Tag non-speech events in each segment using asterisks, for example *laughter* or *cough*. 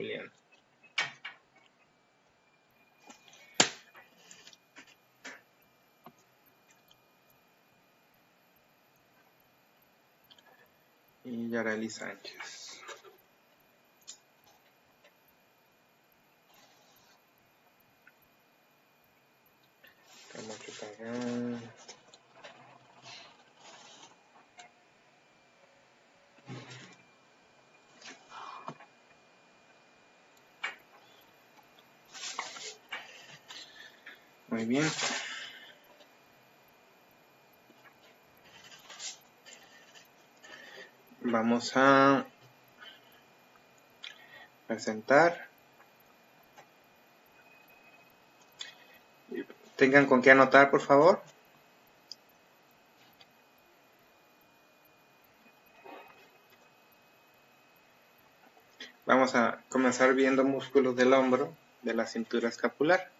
Julián. Y Yareli Sánchez. Camacho Pagán. Muy bien. A presentar. Tengan con qué anotar, por favor. Vamos a comenzar viendo músculos del hombro, de la cintura escapular.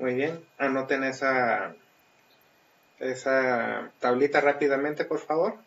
Muy bien, anoten esa, esa tablita rápidamente, por favor.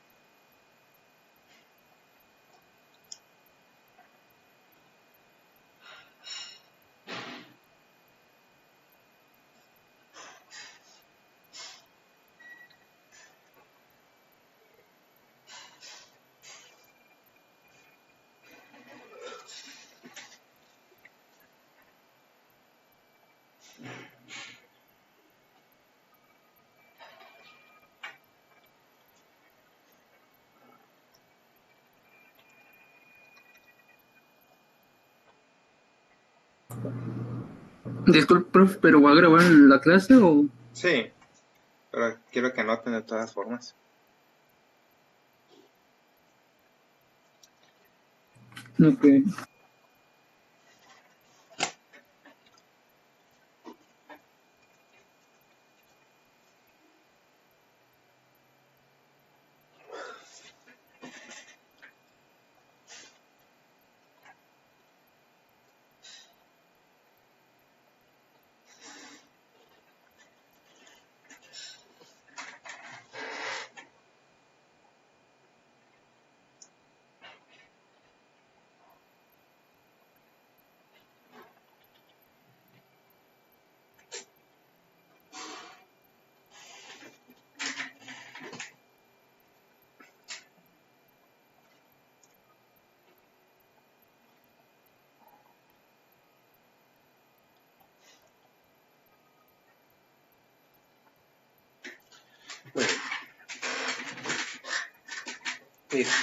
Disculpe, profe, ¿pero va a grabar la clase o...? Sí, pero quiero que anoten de todas formas. Ok.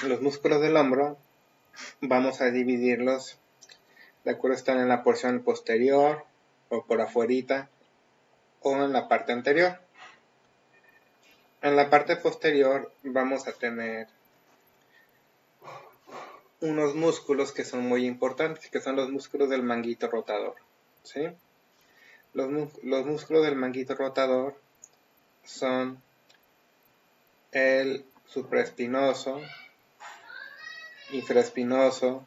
Los músculos del hombro vamos a dividirlos de acuerdo están en la porción posterior o por afuerita o en la parte anterior. En la parte posterior vamos a tener unos músculos que son muy importantes, que son los músculos del manguito rotador. ¿sí? Los, los músculos del manguito rotador son el supraespinoso, infraespinoso,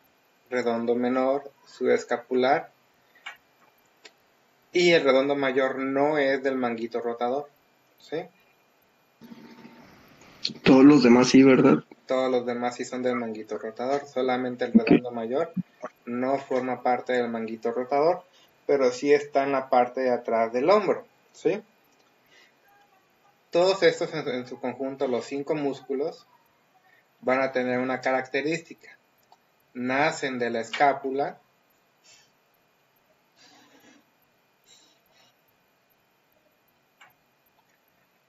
redondo menor, subescapular y el redondo mayor no es del manguito rotador. ¿sí? Todos los demás sí, ¿verdad? Todos los demás sí son del manguito rotador, solamente el redondo mayor no forma parte del manguito rotador, pero sí está en la parte de atrás del hombro, ¿sí? Todos estos en, en su conjunto, los cinco músculos, van a tener una característica. Nacen de la escápula,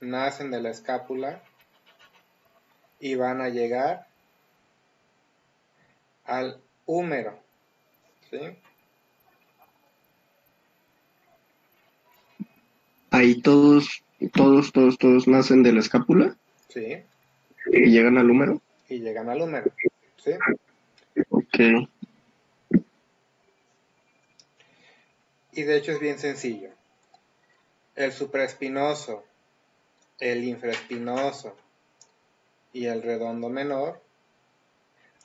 nacen de la escápula y van a llegar al húmero. ¿sí? Ahí todos, todos, todos, todos nacen de la escápula ¿Sí? y llegan al húmero. Y llegan al húmero. ¿sí? Ok. Y de hecho es bien sencillo. El supraespinoso, el infraespinoso y el redondo menor,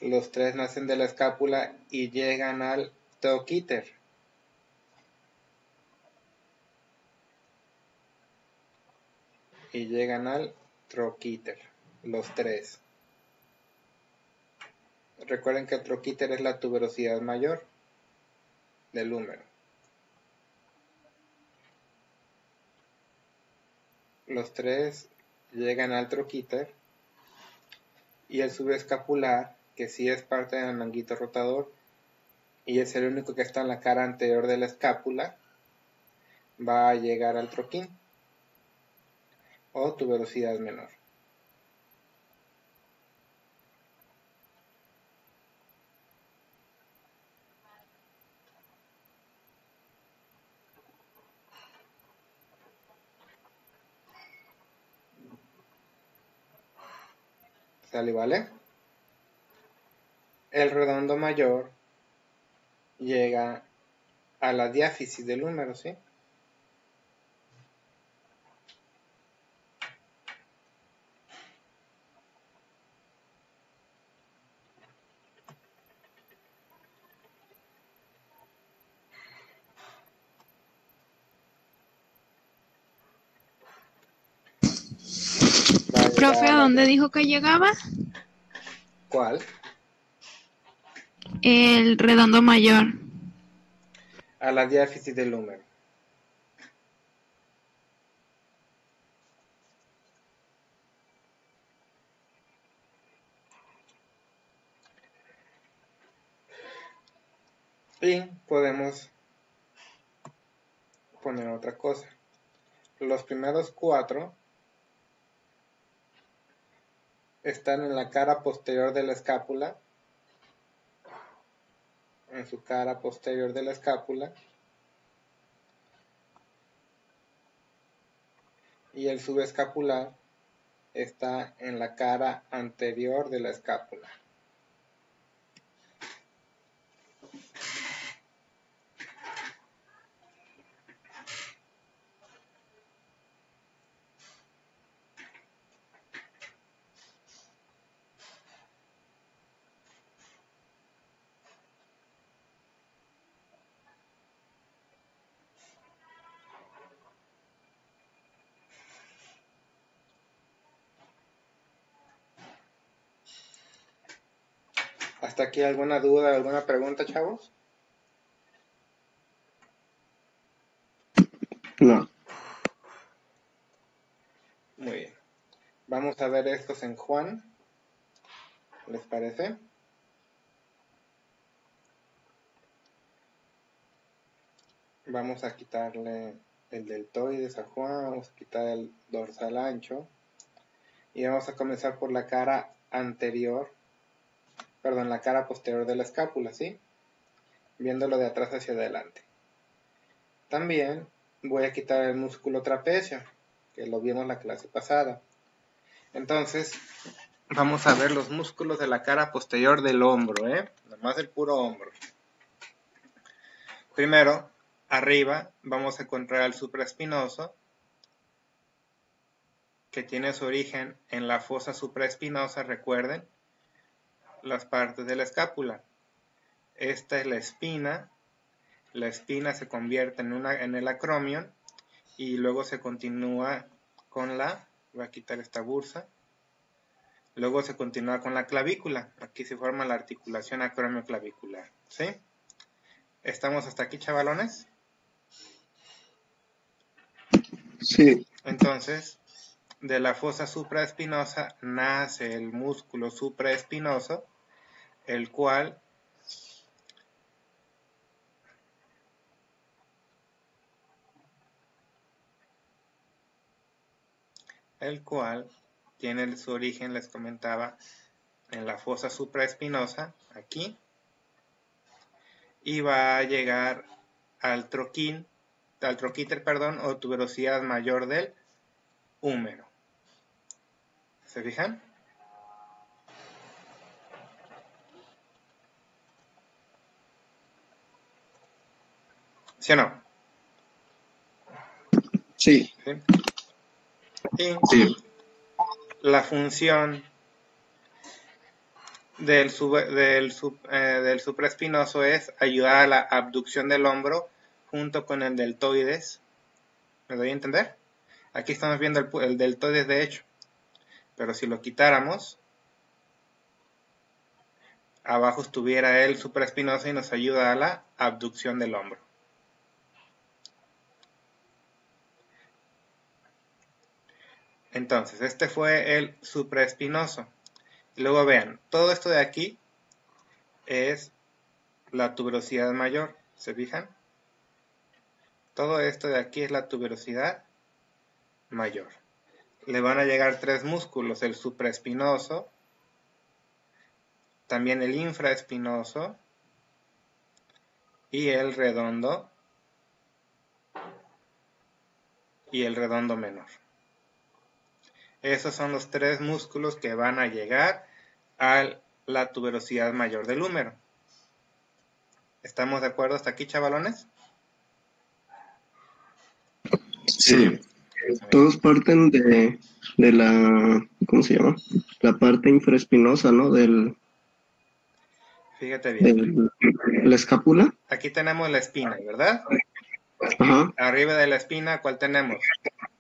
los tres nacen de la escápula y llegan al teoquíter. y llegan al troquíter, los tres. Recuerden que el troquíter es la tuberosidad mayor del húmero. Los tres llegan al troquíter y el subescapular, que sí es parte del manguito rotador y es el único que está en la cara anterior de la escápula, va a llegar al troquín o tuberosidad menor. ¿Sale vale? El redondo mayor llega a la diáfisis del número, ¿sí? Va a Profe, llegar ¿a la- dónde dijo que llegaba? ¿Cuál? El redondo mayor. A la diáfisis del número. Y podemos poner otra cosa. Los primeros cuatro están en la cara posterior de la escápula. En su cara posterior de la escápula. Y el subescapular está en la cara anterior de la escápula. ¿Hasta aquí alguna duda, alguna pregunta, chavos? No. Muy bien. Vamos a ver estos en Juan. ¿Les parece? Vamos a quitarle el deltoides a Juan, vamos a quitar el dorsal ancho y vamos a comenzar por la cara anterior, perdón, la cara posterior de la escápula, ¿sí? Viéndolo de atrás hacia adelante. También voy a quitar el músculo trapecio, que lo vimos la clase pasada. Entonces, vamos a ver los músculos de la cara posterior del hombro, ¿eh? Nomás el puro hombro. Primero, arriba, vamos a encontrar al supraespinoso, que tiene su origen en la fosa supraespinosa, recuerden, las partes de la escápula. Esta es la espina, la espina se convierte en, una, en el acromion y luego se continúa con la, voy a quitar esta bursa, luego se continúa con la clavícula, aquí se forma la articulación acromioclavicular, ¿sí? ¿Estamos hasta aquí, chavalones? Sí. Entonces, de la fosa supraespinosa nace el músculo supraespinoso, el cual el cual tiene su origen, les comentaba, en la fosa supraespinosa, aquí, y va a llegar al troquín, al troquíter, perdón, o tuberosidad mayor del húmero. ¿Se fijan? ¿Sí o no? Sí. ¿Sí? Y Sí. la función del, sub- del, sub- eh, del supraespinoso es ayudar a la abducción del hombro junto con el deltoides. ¿Me doy a entender? Aquí estamos viendo el, el deltoides de hecho. Pero si lo quitáramos, abajo estuviera el supraespinoso y nos ayuda a la abducción del hombro. Entonces, este fue el supraespinoso. Y luego vean, todo esto de aquí es la tuberosidad mayor. ¿Se fijan? Todo esto de aquí es la tuberosidad mayor. Le van a llegar tres músculos, el supraespinoso, también el infraespinoso y el redondo y el redondo menor. Esos son los tres músculos que van a llegar a la tuberosidad mayor del húmero. ¿Estamos de acuerdo hasta aquí, chavalones? Sí. Todos parten de, de la, ¿cómo se llama? La parte infraespinosa, ¿no? Del, Fíjate bien. del- la escápula. Aquí tenemos la espina, ¿verdad? Ajá. Arriba de la espina, ¿cuál tenemos?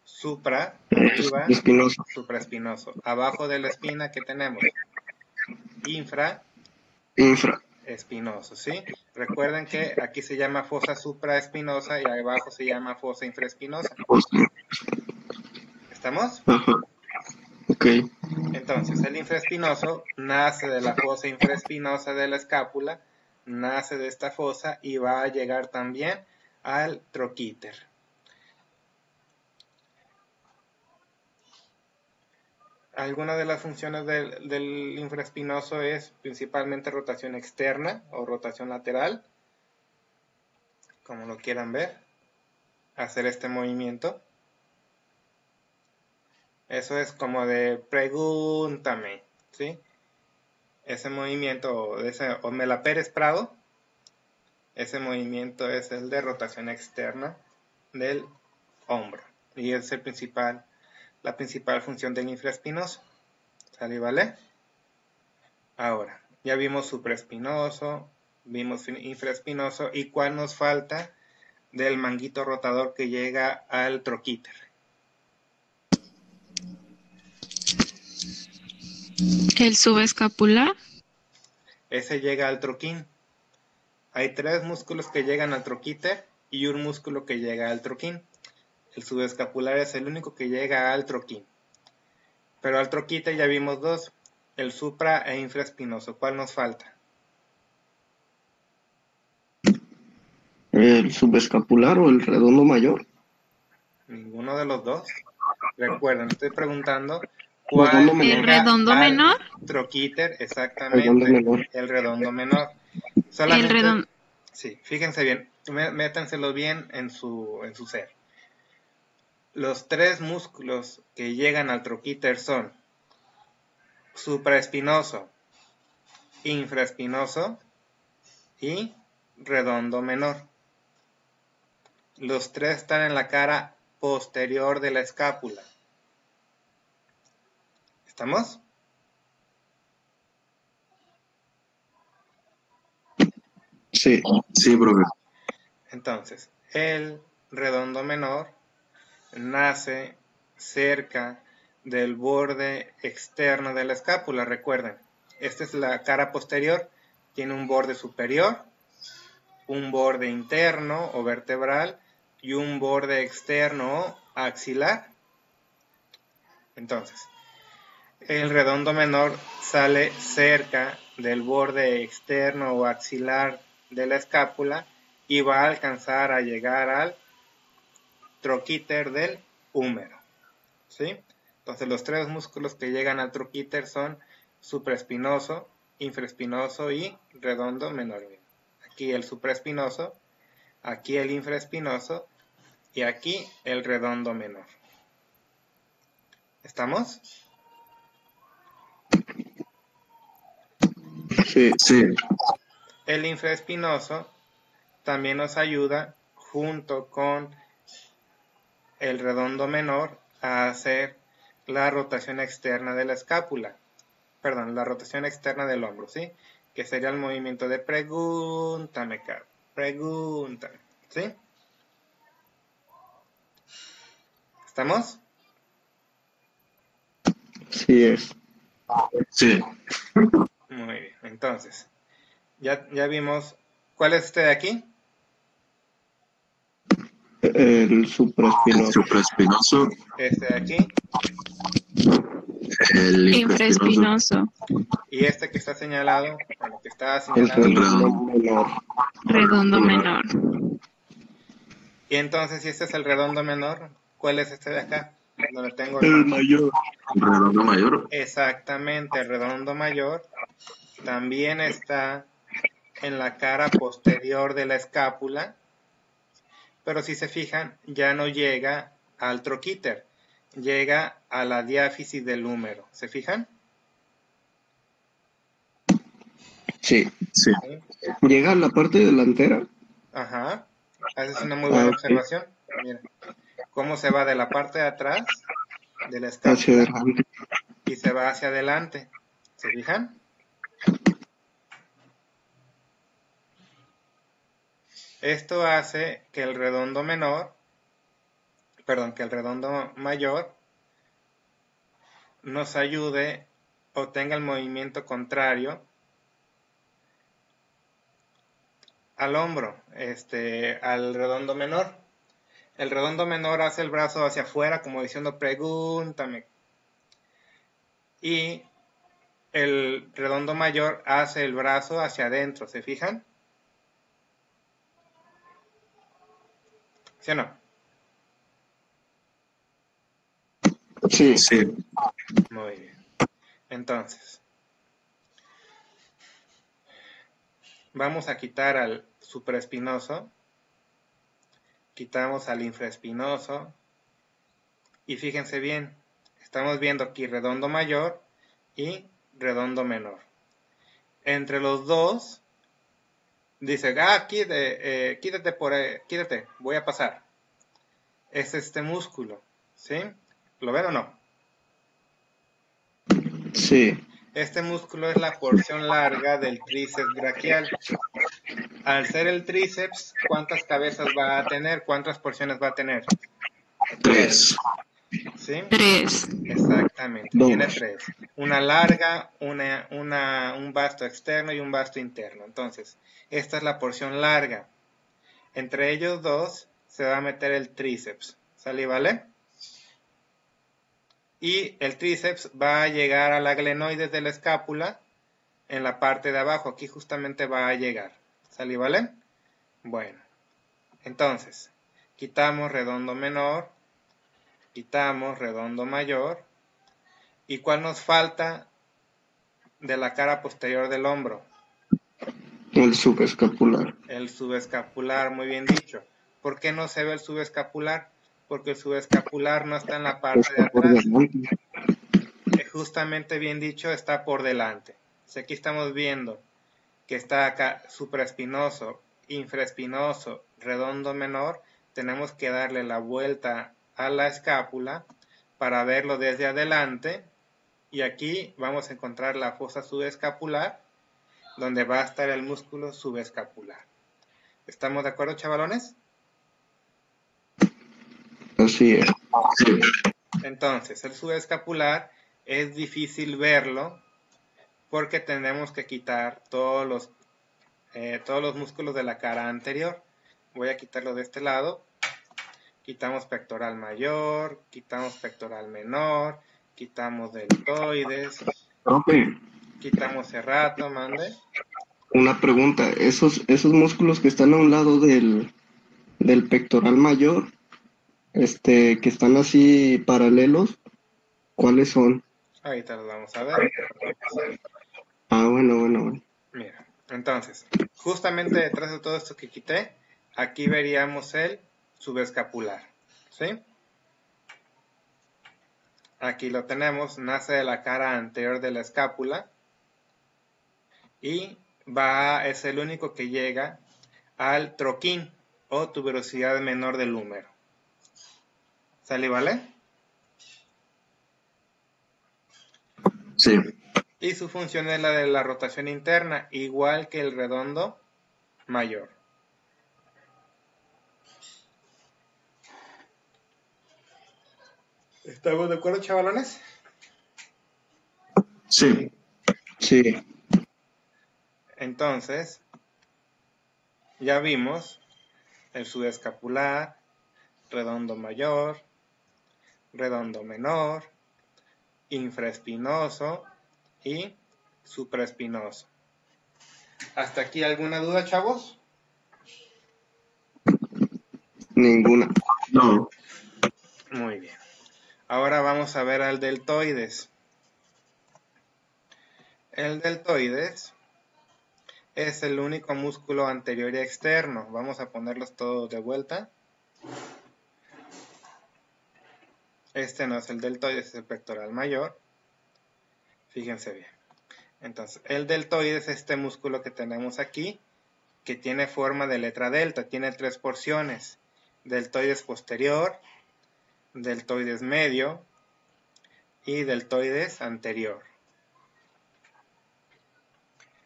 Supra, arriba, espinosa. supraespinoso. Abajo de la espina, ¿qué tenemos? Infra, Infra. Espinoso, ¿sí? Recuerden que aquí se llama fosa supraespinosa y abajo se llama fosa infraespinosa. ¿Estamos? Ok. Entonces, el infraespinoso nace de la fosa infraespinosa de la escápula, nace de esta fosa y va a llegar también al troquíter. Alguna de las funciones del, infraespinoso es principalmente rotación externa o rotación lateral, como lo quieran ver, hacer este movimiento. Eso es como de pregúntame, ¿sí? Ese movimiento, ese Omela Pérez Prado, ese movimiento es el de rotación externa del hombro. Y es el principal, la principal función del infraespinoso. ¿Sale, vale? Ahora, ya vimos supraespinoso, vimos infraespinoso. ¿Y cuál nos falta del manguito rotador que llega al troquíter? El subescapular. Ese llega al troquín. Hay tres músculos que llegan al troquíter y un músculo que llega al troquín. El subescapular es el único que llega al troquín. Pero al troquíter ya vimos dos, el supra e infraespinoso. ¿Cuál nos falta? El subescapular o el redondo mayor. Ninguno de los dos. Recuerden, estoy preguntando cuál Redondo menor. El redondo menor. Troquíter, exactamente. Redondo menor. El redondo menor. El redondo. Sí, fíjense bien, mé- métanselo bien en su, en su ser. Los tres músculos que llegan al troquíter son supraespinoso, infraespinoso y redondo menor. Los tres están en la cara posterior de la escápula. ¿Estamos? Sí. Sí, profe. Entonces, el redondo menor nace cerca del borde externo de la escápula. Recuerden, esta es la cara posterior, tiene un borde superior, un borde interno o vertebral y un borde externo o axilar. Entonces, el redondo menor sale cerca del borde externo o axilar de la escápula y va a alcanzar a llegar al troquíter del húmero. ¿Sí? Entonces los tres músculos que llegan al troquíter son supraespinoso, infraespinoso y redondo menor. Aquí el supraespinoso, aquí el infraespinoso y aquí el redondo menor. ¿Estamos? Sí. Sí. El infraespinoso también nos ayuda junto con el redondo menor a hacer la rotación externa de la escápula. Perdón, la rotación externa del hombro, ¿sí? Que sería el movimiento de pregúntame, Carl. Pregúntame, ¿sí? ¿Estamos? Sí es. Sí. Muy bien. Entonces, ya, ya vimos. ¿Cuál es este de aquí? El El supraespinoso. supraespinoso, Este de aquí. el infraespinoso. Y este que está señalado, bueno, que está El señalado. redondo menor. Redondo menor. Y entonces, si este es el redondo menor, ¿cuál es este de acá? Donde tengo El mayor. redondo mayor, exactamente el redondo mayor. También está en la cara posterior de la escápula. Pero si se fijan, ya no llega al troquíter. Llega a la diáfisis del húmero. ¿Se fijan? Sí. sí. Llega a la parte delantera. Ajá. Esa es una muy buena Ah, ok. observación. Mira. Cómo se va de la parte de atrás de la escápula Hacia adelante. y se va hacia adelante. ¿Se fijan? Esto hace que el redondo menor, perdón, que el redondo mayor nos ayude o tenga el movimiento contrario al hombro, este, al redondo menor. El redondo menor hace el brazo hacia afuera como diciendo pregúntame. Y el redondo mayor hace el brazo hacia adentro, ¿se fijan? ¿Sí o no? Sí. sí, Muy bien. Entonces, vamos a quitar al supraespinoso, quitamos al infraespinoso y fíjense bien, estamos viendo aquí redondo mayor y redondo menor. Entre los dos, dice, ah, quítate, eh, quítate por, eh, quítate, voy a pasar. Es este músculo, ¿sí? ¿Lo ven o no? Sí. Este músculo es la porción larga del tríceps braquial. Al ser el tríceps, ¿cuántas cabezas va a tener? ¿Cuántas porciones va a tener? tres, ¿Sí? Tres. Exactamente, Dos. tiene tres. Una larga, una, una, un vasto externo y un vasto interno. Entonces, esta es la porción larga. Entre ellos dos se va a meter el tríceps. ¿Sale, vale? Y el tríceps va a llegar a la glenoides de la escápula en la parte de abajo. Aquí justamente va a llegar. ¿Sale, vale? Bueno, entonces, quitamos redondo menor, quitamos redondo mayor. ¿Y cuál nos falta de la cara posterior del hombro? El subescapular. El subescapular, muy bien dicho. ¿Por qué no se ve el subescapular? Porque el subescapular no está en la parte de atrás. Eh, Justamente bien dicho, está por delante. Si aquí estamos viendo que está acá supraespinoso, infraespinoso, redondo menor, tenemos que darle la vuelta a la escápula para verlo desde adelante. Y aquí vamos a encontrar la fosa subescapular, donde va a estar el músculo subescapular. ¿Estamos de acuerdo, chavalones? Así es. sí, Entonces, el subescapular es difícil verlo porque tenemos que quitar todos los, eh, todos los músculos de la cara anterior. Voy a quitarlo de este lado. Quitamos pectoral mayor, quitamos pectoral menor, quitamos deltoides, Profe, quitamos serrato, mande. una pregunta. Esos, esos músculos que están a un lado del, del pectoral mayor, este, que están así paralelos, ¿cuáles son? Ahorita los vamos a ver. Ah, bueno, bueno, bueno. Mira, entonces, justamente detrás de todo esto que quité, aquí veríamos el subescapular, ¿sí? Aquí lo tenemos, nace de la cara anterior de la escápula y va, es el único que llega al troquín o tuberosidad menor del húmero. ¿Sale, vale? sí, Y su función es la de la rotación interna, igual que el redondo mayor. ¿Estamos de acuerdo, chavalones? Sí. Sí. Entonces, ya vimos el subescapular, redondo mayor, redondo menor, infraespinoso y supraespinoso. ¿Hasta aquí alguna duda, chavos? Ninguna. No. Ahora vamos a ver al deltoides. El deltoides es el único músculo anterior y externo. Vamos a ponerlos todos de vuelta. Este no es el deltoides, es el pectoral mayor. Fíjense bien. Entonces, el deltoides es este músculo que tenemos aquí, que tiene forma de letra delta. Tiene tres porciones. Deltoides posterior, deltoides medio y deltoides anterior.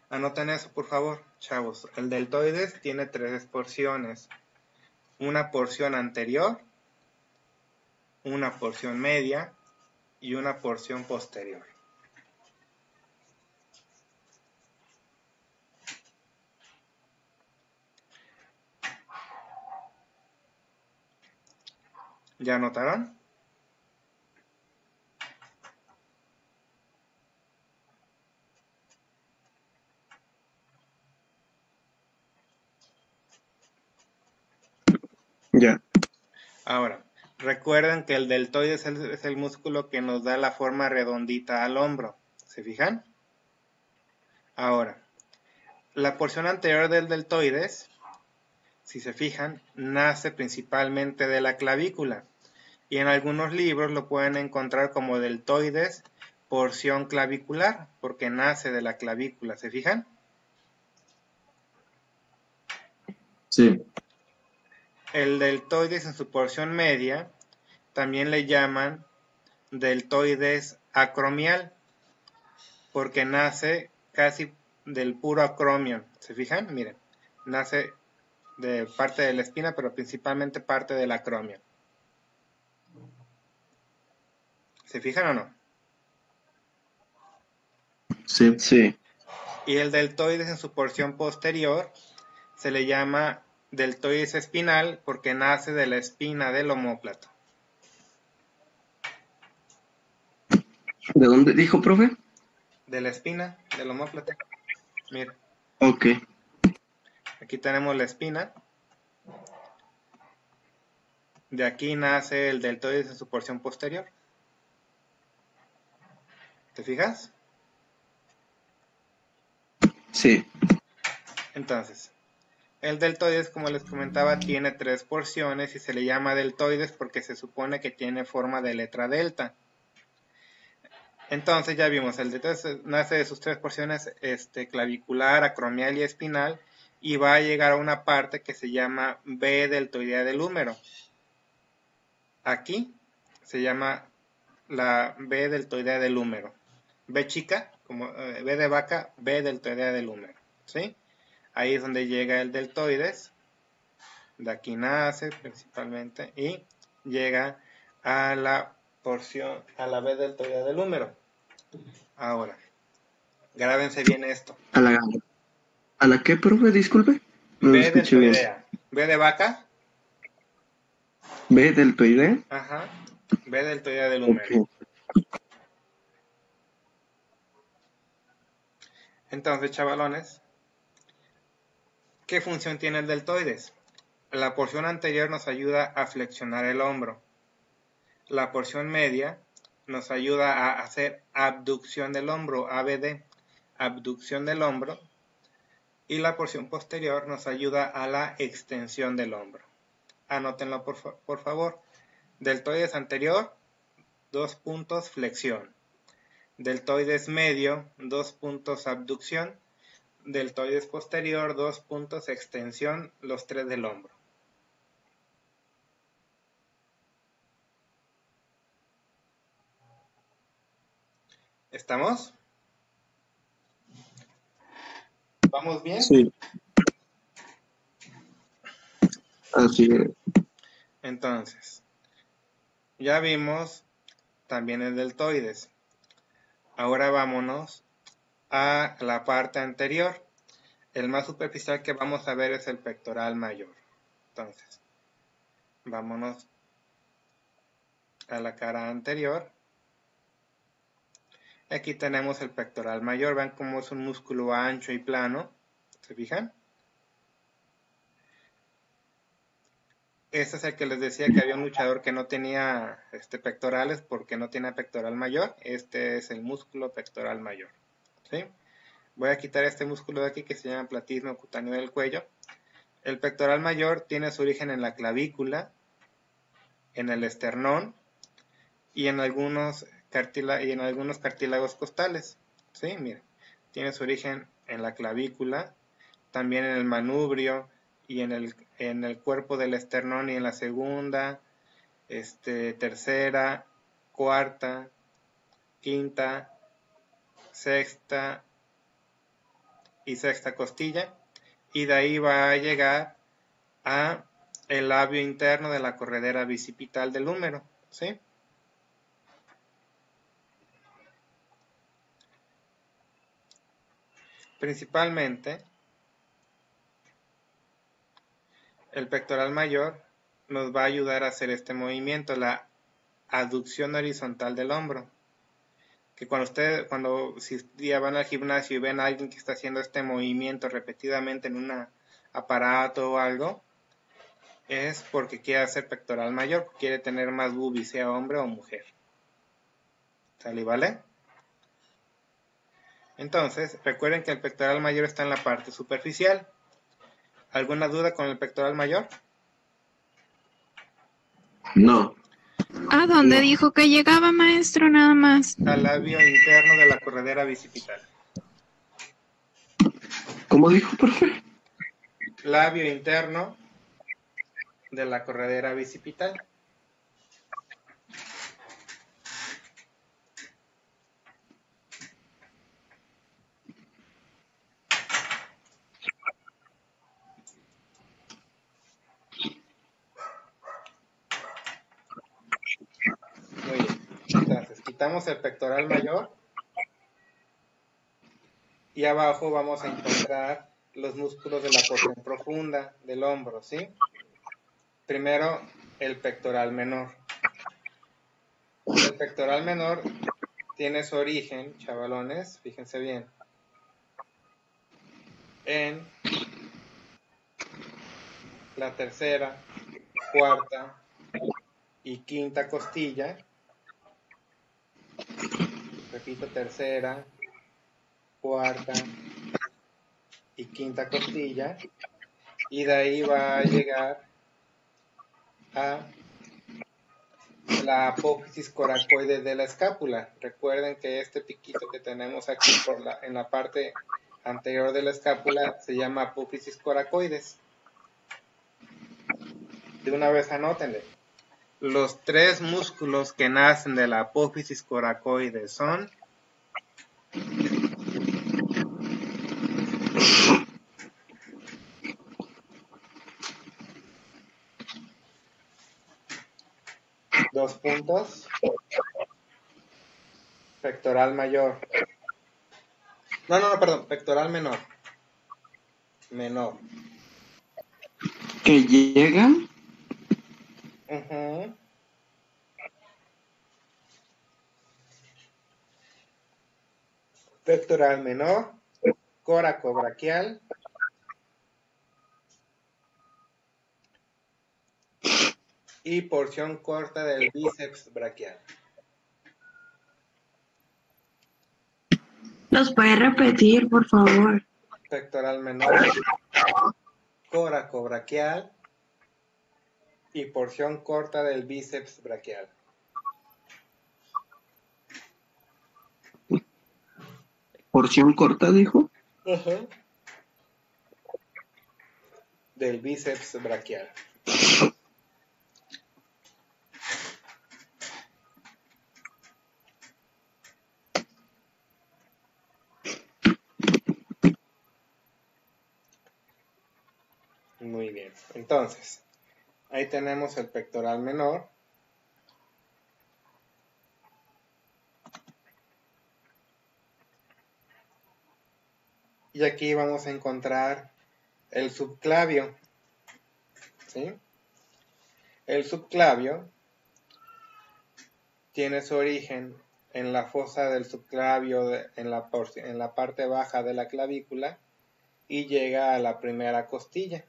Anoten eso, por favor, chavos. El deltoides tiene tres porciones. Una porción anterior, una porción media y una porción posterior. ¿Ya anotaron? Ya. Ahora, recuerden que el deltoide es el, es el músculo que nos da la forma redondita al hombro. ¿Se fijan? Ahora, la porción anterior del deltoides, si se fijan, nace principalmente de la clavícula. Y en algunos libros lo pueden encontrar como deltoides porción clavicular, porque nace de la clavícula. ¿Se fijan? Sí. El deltoides en su porción media también le llaman deltoides acromial porque nace casi del puro acromion. ¿Se fijan? Miren, nace de parte de la espina, pero principalmente parte del acromion. ¿Se fijan o no? Sí. Sí. Y el deltoides en su porción posterior se le llama deltoides espinal porque nace de la espina del omóplato. ¿De dónde dijo, profe? De la espina del omóplato. Mira, Ok. aquí tenemos la espina. De aquí nace el deltoides en su porción posterior. ¿Te fijas? Sí. Entonces, el deltoides, como les comentaba, tiene tres porciones y se le llama deltoides porque se supone que tiene forma de letra delta. Entonces ya vimos, el deltoides nace de sus tres porciones este, clavicular, acromial y espinal y va a llegar a una parte que se llama B deltoidea del húmero. Aquí se llama la B deltoidea del húmero. B chica, como eh, B de vaca, B deltoidea del húmero. ¿Sí? Ahí es donde llega el deltoides. De aquí nace principalmente y llega a la porción, a la B deltoidea del húmero. Ahora, grábense bien esto. ¿A la, ¿A la qué, profe? Disculpe. No B deltoidea. B de vaca, B deltoidea. ajá. B deltoidea del húmero. Entonces, chavalones, ¿qué función tiene el deltoides? La porción anterior nos ayuda a flexionar el hombro. La porción media nos ayuda a hacer abducción del hombro, ABD, abducción del hombro. Y la porción posterior nos ayuda a la extensión del hombro. Anótenlo por, por favor. Deltoides anterior, dos puntos flexión deltoides medio, dos puntos abducción, deltoides posterior, dos puntos extensión, los tres del hombro. ¿Estamos? ¿Vamos bien? Sí. Así es. Entonces, ya vimos también el deltoides. Ahora vámonos a la parte anterior. El más superficial que vamos a ver es el pectoral mayor. Entonces, vámonos a la cara anterior. Aquí tenemos el pectoral mayor. Vean cómo es un músculo ancho y plano. ¿Se fijan? Este es el que les decía que había un luchador que no tenía este, pectorales porque no tiene pectoral mayor. Este es el músculo pectoral mayor. ¿sí? Voy a quitar este músculo de aquí que se llama platismo cutáneo del cuello. El pectoral mayor tiene su origen en la clavícula, en el esternón y en algunos, y en algunos cartílagos costales. ¿sí? Miren, tiene su origen en la clavícula, también en el manubrio, y en el, en el cuerpo del esternón y en la segunda, este, tercera, cuarta, quinta, sexta y sexta costilla y de ahí va a llegar a el labio interno de la corredera bicipital del húmero, ¿sí? Principalmente el pectoral mayor nos va a ayudar a hacer este movimiento, la aducción horizontal del hombro. Que cuando ustedes, cuando si día van al gimnasio y ven a alguien que está haciendo este movimiento repetidamente en un aparato o algo, es porque quiere hacer pectoral mayor, quiere tener más boobies, sea hombre o mujer. ¿Sale vale? Entonces, recuerden que el pectoral mayor está en la parte superficial ¿Alguna duda con el pectoral mayor? No. ¿A dónde dijo que llegaba, maestro, nada más? Al labio interno de la corredera bicipital. ¿Cómo dijo, profe? Labio interno de la corredera bicipital. Quitamos el pectoral mayor y abajo vamos a encontrar los músculos de la porción profunda del hombro, ¿sí? Primero, el pectoral menor. El pectoral menor tiene su origen, chavalones, fíjense bien, en la tercera, cuarta y quinta costilla repito, tercera, cuarta y quinta costilla. Y de ahí va a llegar a la apófisis coracoide de la escápula. Recuerden que este piquito que tenemos aquí por la, en la parte anterior de la escápula se llama apófisis coracoides. De una vez anótenle. Los tres músculos que nacen de la apófisis coracoide son dos puntos, pectoral mayor. No, no, no, perdón, pectoral menor. Menor. ¿Que llegan? Pectoral menor, coracobraquial, y porción corta del bíceps braquial. ¿Los puede repetir, por favor? Pectoral menor, coracobraquial y porción corta del bíceps braquial. ¿Porción corta, dijo? Del bíceps braquial. Muy bien. Entonces, Ahí tenemos el pectoral menor. Y aquí vamos a encontrar el subclavio. El subclavio tiene su origen en la fosa del subclavio, en la parte baja de la clavícula, y llega a la primera costilla.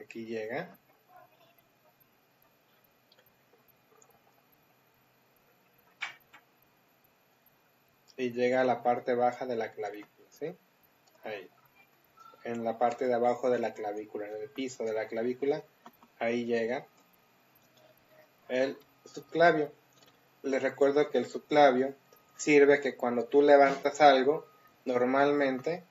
Aquí llega. Y llega a la parte baja de la clavícula, ¿sí? Ahí. En la parte de abajo de la clavícula, en el piso de la clavícula, ahí llega el subclavio. Les recuerdo que el subclavio sirve que cuando tú levantas algo, normalmente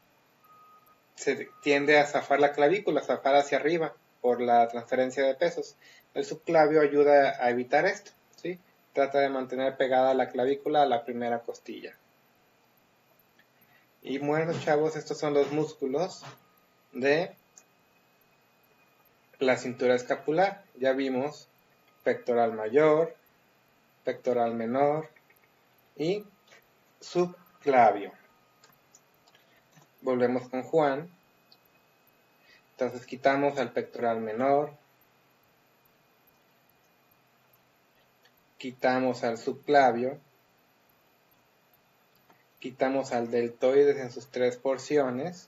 se tiende a zafar la clavícula, zafar hacia arriba por la transferencia de pesos. El subclavio ayuda a evitar esto, ¿sí? Trata de mantener pegada la clavícula a la primera costilla. Y bueno, chavos, estos son los músculos de la cintura escapular. Ya vimos pectoral mayor, pectoral menor y subclavio. Volvemos con Juan. Entonces quitamos al pectoral menor. Quitamos al subclavio. Quitamos al deltoides en sus tres porciones.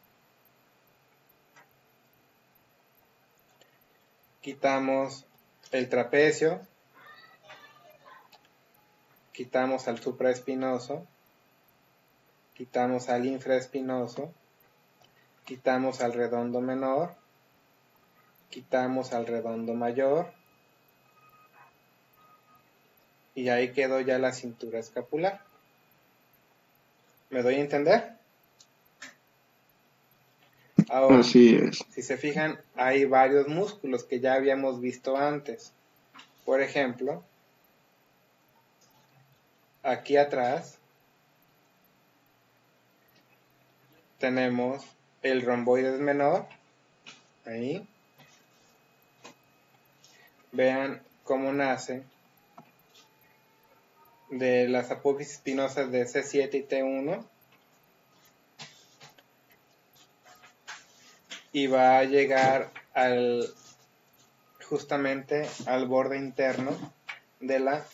Quitamos el trapecio. Quitamos al supraespinoso. Quitamos al infraespinoso. Quitamos al redondo menor. Quitamos al redondo mayor. Y ahí quedó ya la cintura escapular. ¿Me doy a entender? Ahora, Así es. si se fijan, hay varios músculos que ya habíamos visto antes. Por ejemplo, aquí atrás tenemos el romboides menor. Ahí. Vean cómo nace de las apófisis espinosas de C7 y T1 y va a llegar al justamente al borde interno de la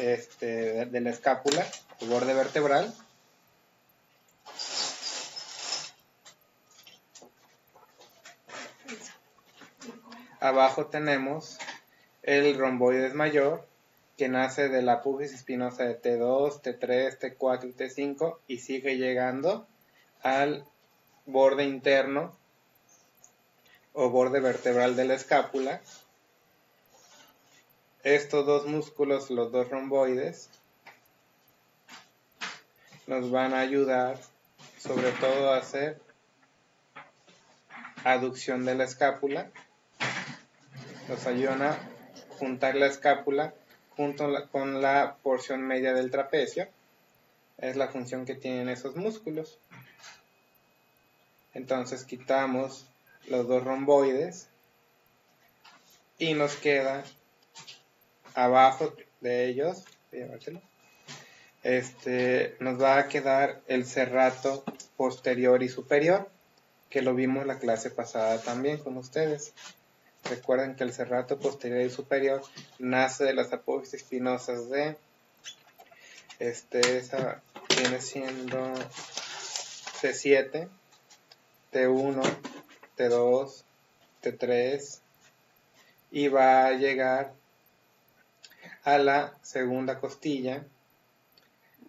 este, de la escápula, el borde vertebral. Abajo tenemos el romboides mayor, que nace de la apófisis espinosa de T2, T3, T4 y T5 y sigue llegando al borde interno o borde vertebral de la escápula. Estos dos músculos, los dos romboides, nos van a ayudar sobre todo a hacer aducción de la escápula. Nos ayudan a juntar la escápula junto con la porción media del trapecio. Es la función que tienen esos músculos. Entonces quitamos los dos romboides y nos queda abajo de ellos, este, nos va a quedar el cerrato posterior y superior, que lo vimos la clase pasada también con ustedes. Recuerden que el cerrato posterior y superior nace de las apófisis espinosas de, este, esa viene siendo C7, T1, T2, T3 y va a llegar a la segunda costilla,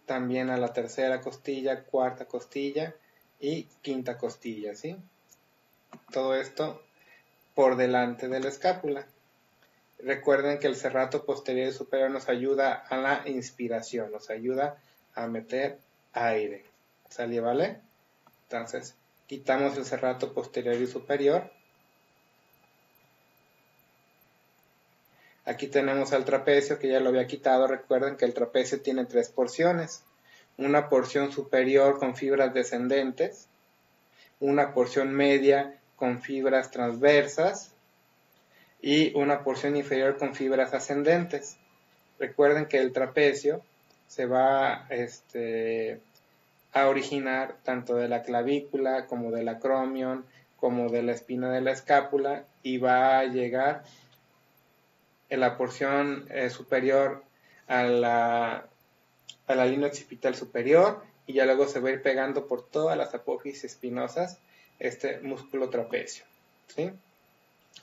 también a la tercera costilla, cuarta costilla y quinta costilla, ¿sí? Todo esto por delante de la escápula. Recuerden que el cerrato posterior y superior nos ayuda a la inspiración, nos ayuda a meter aire. ¿Sale, vale? Entonces, quitamos el cerrato posterior y superior. Aquí tenemos al trapecio que ya lo había quitado. Recuerden que el trapecio tiene tres porciones. una porción superior con fibras descendentes, una porción media con fibras transversas y una porción inferior con fibras ascendentes. Recuerden que el trapecio se va este, a originar tanto de la clavícula como del acromion, como de la espina de la escápula y va a llegar en la porción eh, superior a la, a la línea occipital superior y ya luego se va a ir pegando por todas las apófisis espinosas este músculo trapecio. ¿sí?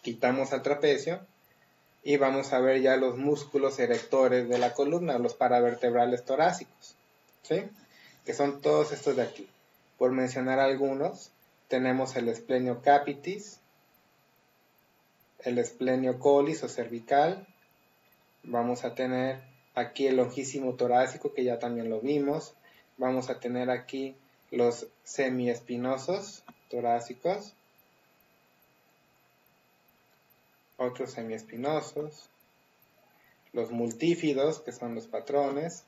Quitamos al trapecio y vamos a ver ya los músculos erectores de la columna, los paravertebrales torácicos, ¿sí? que son todos estos de aquí. Por mencionar algunos, tenemos el esplenio capitis, el esplenio colis o cervical, vamos a tener aquí el longísimo torácico que ya también lo vimos, vamos a tener aquí los semiespinosos torácicos, otros semiespinosos, los multífidos, que son los patrones,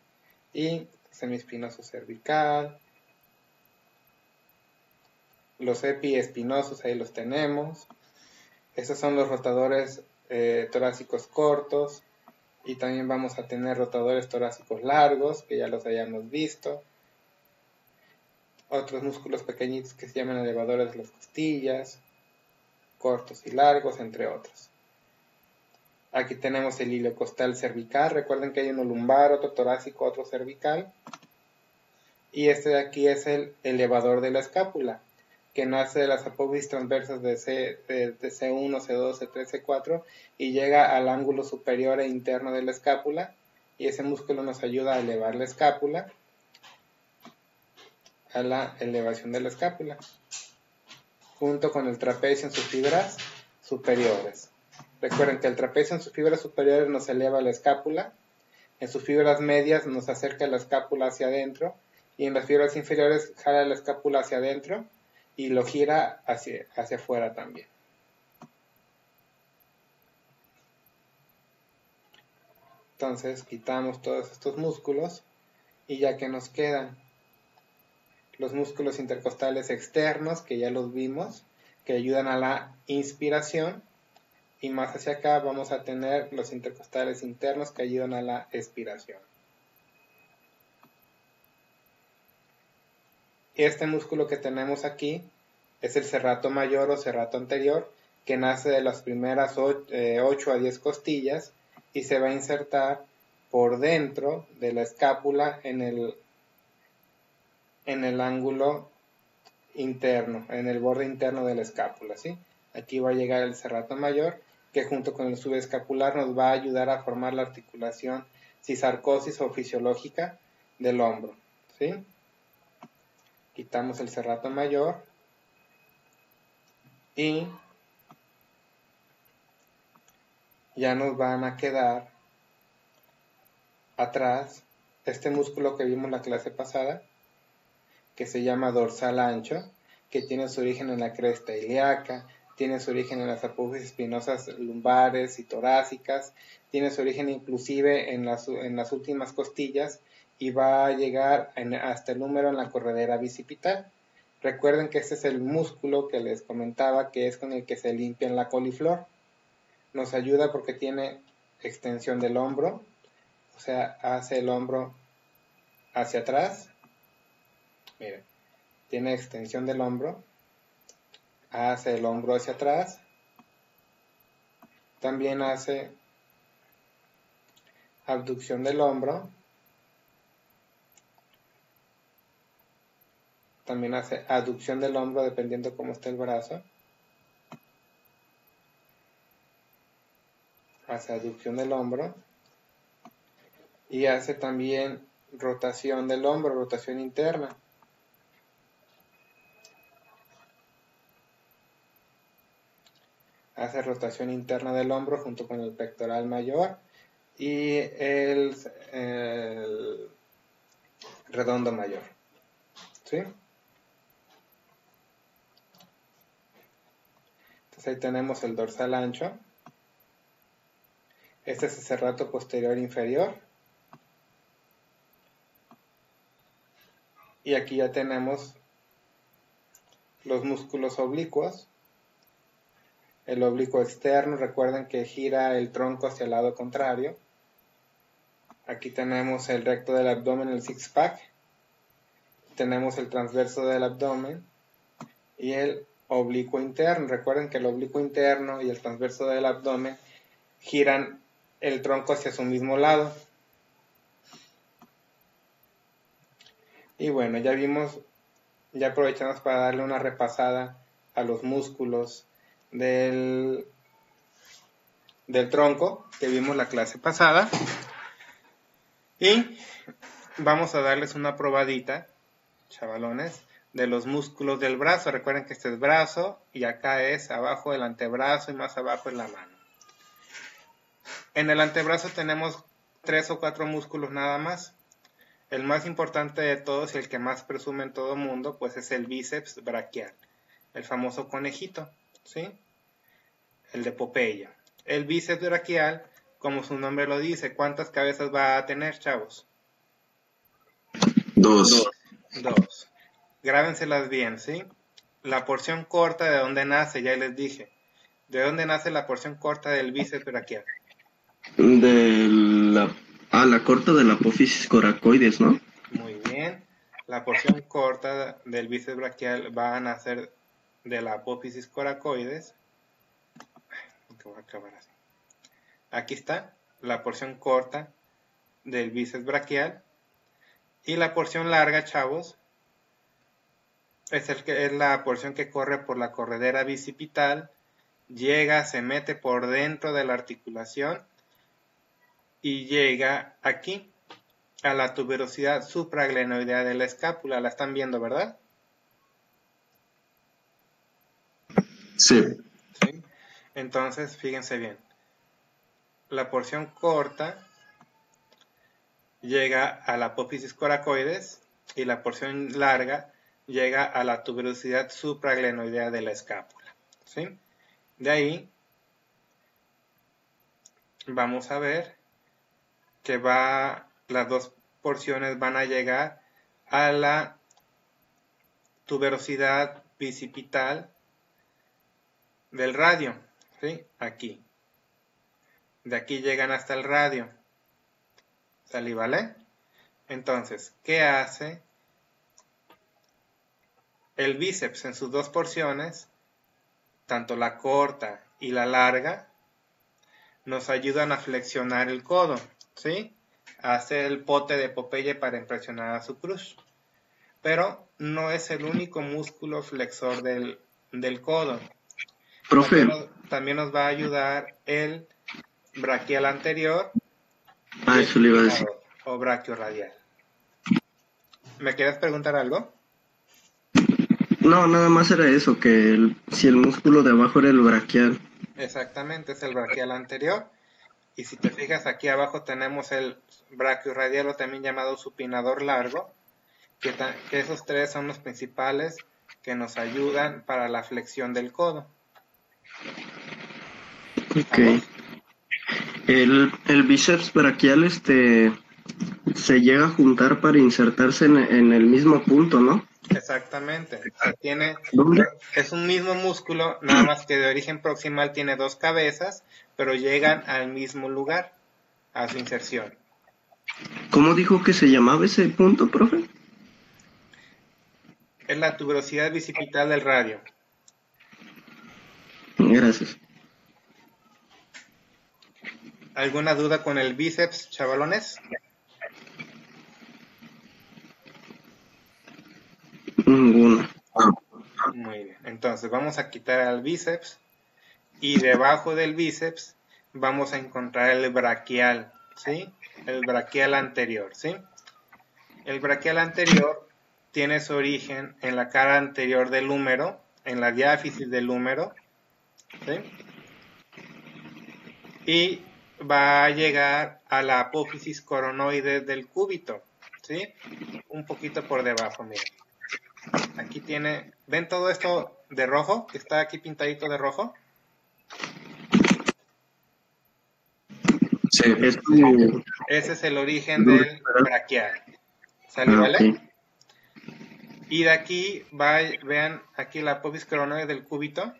y semiespinoso cervical, los epiespinosos, ahí los tenemos, estos son los rotadores eh, torácicos cortos, y también vamos a tener rotadores torácicos largos, que ya los hayamos visto, otros músculos pequeñitos que se llaman elevadores de las costillas, cortos y largos, entre otros. Aquí tenemos el hilo costal cervical. Recuerden que hay uno lumbar, otro torácico, otro cervical. Y este de aquí es el elevador de la escápula, que nace de las apófisis transversas C, de, de C1, C2, C3, C4 y llega al ángulo superior e interno de la escápula. Y ese músculo nos ayuda a elevar la escápula a la elevación de la escápula, junto con el trapecio en sus fibras superiores. Recuerden que el trapecio en sus fibras superiores nos eleva la escápula, en sus fibras medias nos acerca la escápula hacia adentro y en las fibras inferiores jala la escápula hacia adentro y lo gira hacia, hacia afuera también. Entonces quitamos todos estos músculos y ya que nos quedan los músculos intercostales externos, que ya los vimos, que ayudan a la inspiración. Y más hacia acá vamos a tener los intercostales internos que ayudan a la expiración. Este músculo que tenemos aquí es el cerrato mayor o cerrato anterior, que nace de las primeras 8 eh, a 10 costillas y se va a insertar por dentro de la escápula en el en el ángulo interno, en el borde interno de la escápula, ¿sí? Aquí va a llegar el serrato mayor, que junto con el subescapular nos va a ayudar a formar la articulación cisarcosis o fisiológica del hombro, ¿sí? Quitamos el serrato mayor y ya nos van a quedar atrás este músculo que vimos la clase pasada, que se llama dorsal ancho, que tiene su origen en la cresta ilíaca, tiene su origen en las apófisis espinosas lumbares y torácicas, tiene su origen inclusive en las, en las últimas costillas y va a llegar hasta el número en la corredera bicipital. Recuerden que este es el músculo que les comentaba que es con el que se limpia en la coliflor. Nos ayuda porque tiene extensión del hombro, o sea, hace el hombro hacia atrás Miren, tiene extensión del hombro, hace el hombro hacia atrás, también hace abducción del hombro, también hace aducción del hombro dependiendo cómo esté el brazo, hace aducción del hombro y hace también rotación del hombro, rotación interna. Hace rotación interna del hombro junto con el pectoral mayor y el, redondo mayor. ¿Sí? Entonces ahí tenemos el dorsal ancho. Este es el cerrato posterior inferior. Y aquí ya tenemos los músculos oblicuos. El oblicuo externo, recuerden que gira el tronco hacia el lado contrario. Aquí tenemos el recto del abdomen, el six-pack. Tenemos el transverso del abdomen y el oblicuo interno. Recuerden que el oblicuo interno y el transverso del abdomen giran el tronco hacia su mismo lado. Y bueno, ya vimos, ya aprovechamos para darle una repasada a los músculos del, del tronco que vimos la clase pasada. Y vamos a darles una probadita, chavalones, de los músculos del brazo. Recuerden que este es brazo y acá es abajo el antebrazo y más abajo es la mano. En el antebrazo tenemos tres o cuatro músculos nada más. El más importante de todos y el que más presume en todo mundo, pues es el bíceps braquial, el famoso conejito, ¿sí? El de Popeye. El bíceps braquial, como su nombre lo dice, ¿cuántas cabezas va a tener, chavos? Dos. Dos. Grábenselas bien, ¿sí? La porción corta de donde nace, ya les dije. ¿De dónde nace la porción corta del bíceps braquial? De la, ah, la corta de la apófisis coracoides, ¿no? Muy bien. La porción corta del bíceps braquial va a nacer de la apófisis coracoides. A acabar así. Aquí está la porción corta del bíceps braquial. Y la porción larga, chavos, es, el que, es la porción que corre por la corredera bicipital, llega, se mete por dentro de la articulación y llega aquí a la tuberosidad supraglenoidea de la escápula. La están viendo, ¿verdad? Sí. Entonces, fíjense bien. La porción corta llega a la apófisis coracoides y la porción larga llega a la tuberosidad supraglenoidea de la escápula. ¿sí? De ahí vamos a ver que va, las dos porciones van a llegar a la tuberosidad bicipital del radio, ¿sí? Aquí. De aquí llegan hasta el radio. ¿Salí, vale? Entonces, ¿qué hace el bíceps en sus dos porciones, tanto la corta y la larga, nos ayudan a flexionar el codo, ¿sí? Hace el pote de Popeye para impresionar a su cruz. Pero no es el único músculo flexor del, del codo. Profe, También nos, también nos va a ayudar el braquial anterior ah, eso le iba a decir. o braquio radial. ¿Me quieres preguntar algo? No, nada más era eso, que el- si el músculo de abajo era el braquial. Exactamente, es el braquial anterior. Y si te fijas aquí abajo tenemos el braquio radial o también llamado supinador largo, que esos tres son los principales que nos ayudan para la flexión del codo. Ok. El, el bíceps braquial este se llega a juntar para insertarse en, en el mismo punto, ¿no? Exactamente. Tiene, ¿Dónde? es un mismo músculo, nada más que de origen proximal tiene dos cabezas, pero llegan al mismo lugar, a su inserción. ¿Cómo dijo que se llamaba ese punto, profe? Es la tuberosidad bicipital del radio. Gracias. ¿Alguna duda con el bíceps, chavalones? Ninguna. Muy bien. Entonces vamos a quitar al bíceps y debajo del bíceps vamos a encontrar el braquial, ¿sí? El braquial anterior, ¿sí? El braquial anterior tiene su origen en la cara anterior del húmero, en la diáfisis del húmero, ¿sí? Y va a llegar a la apófisis coronoide del cúbito, ¿sí? Un poquito por debajo, miren. Aquí tiene, ¿ven todo esto de rojo? Que está aquí pintadito de rojo. Sí. Es tu- Ese es el origen del braquial. ¿Sale, Ah, vale? Y de aquí, va, vean aquí la apófisis coronoide del cúbito.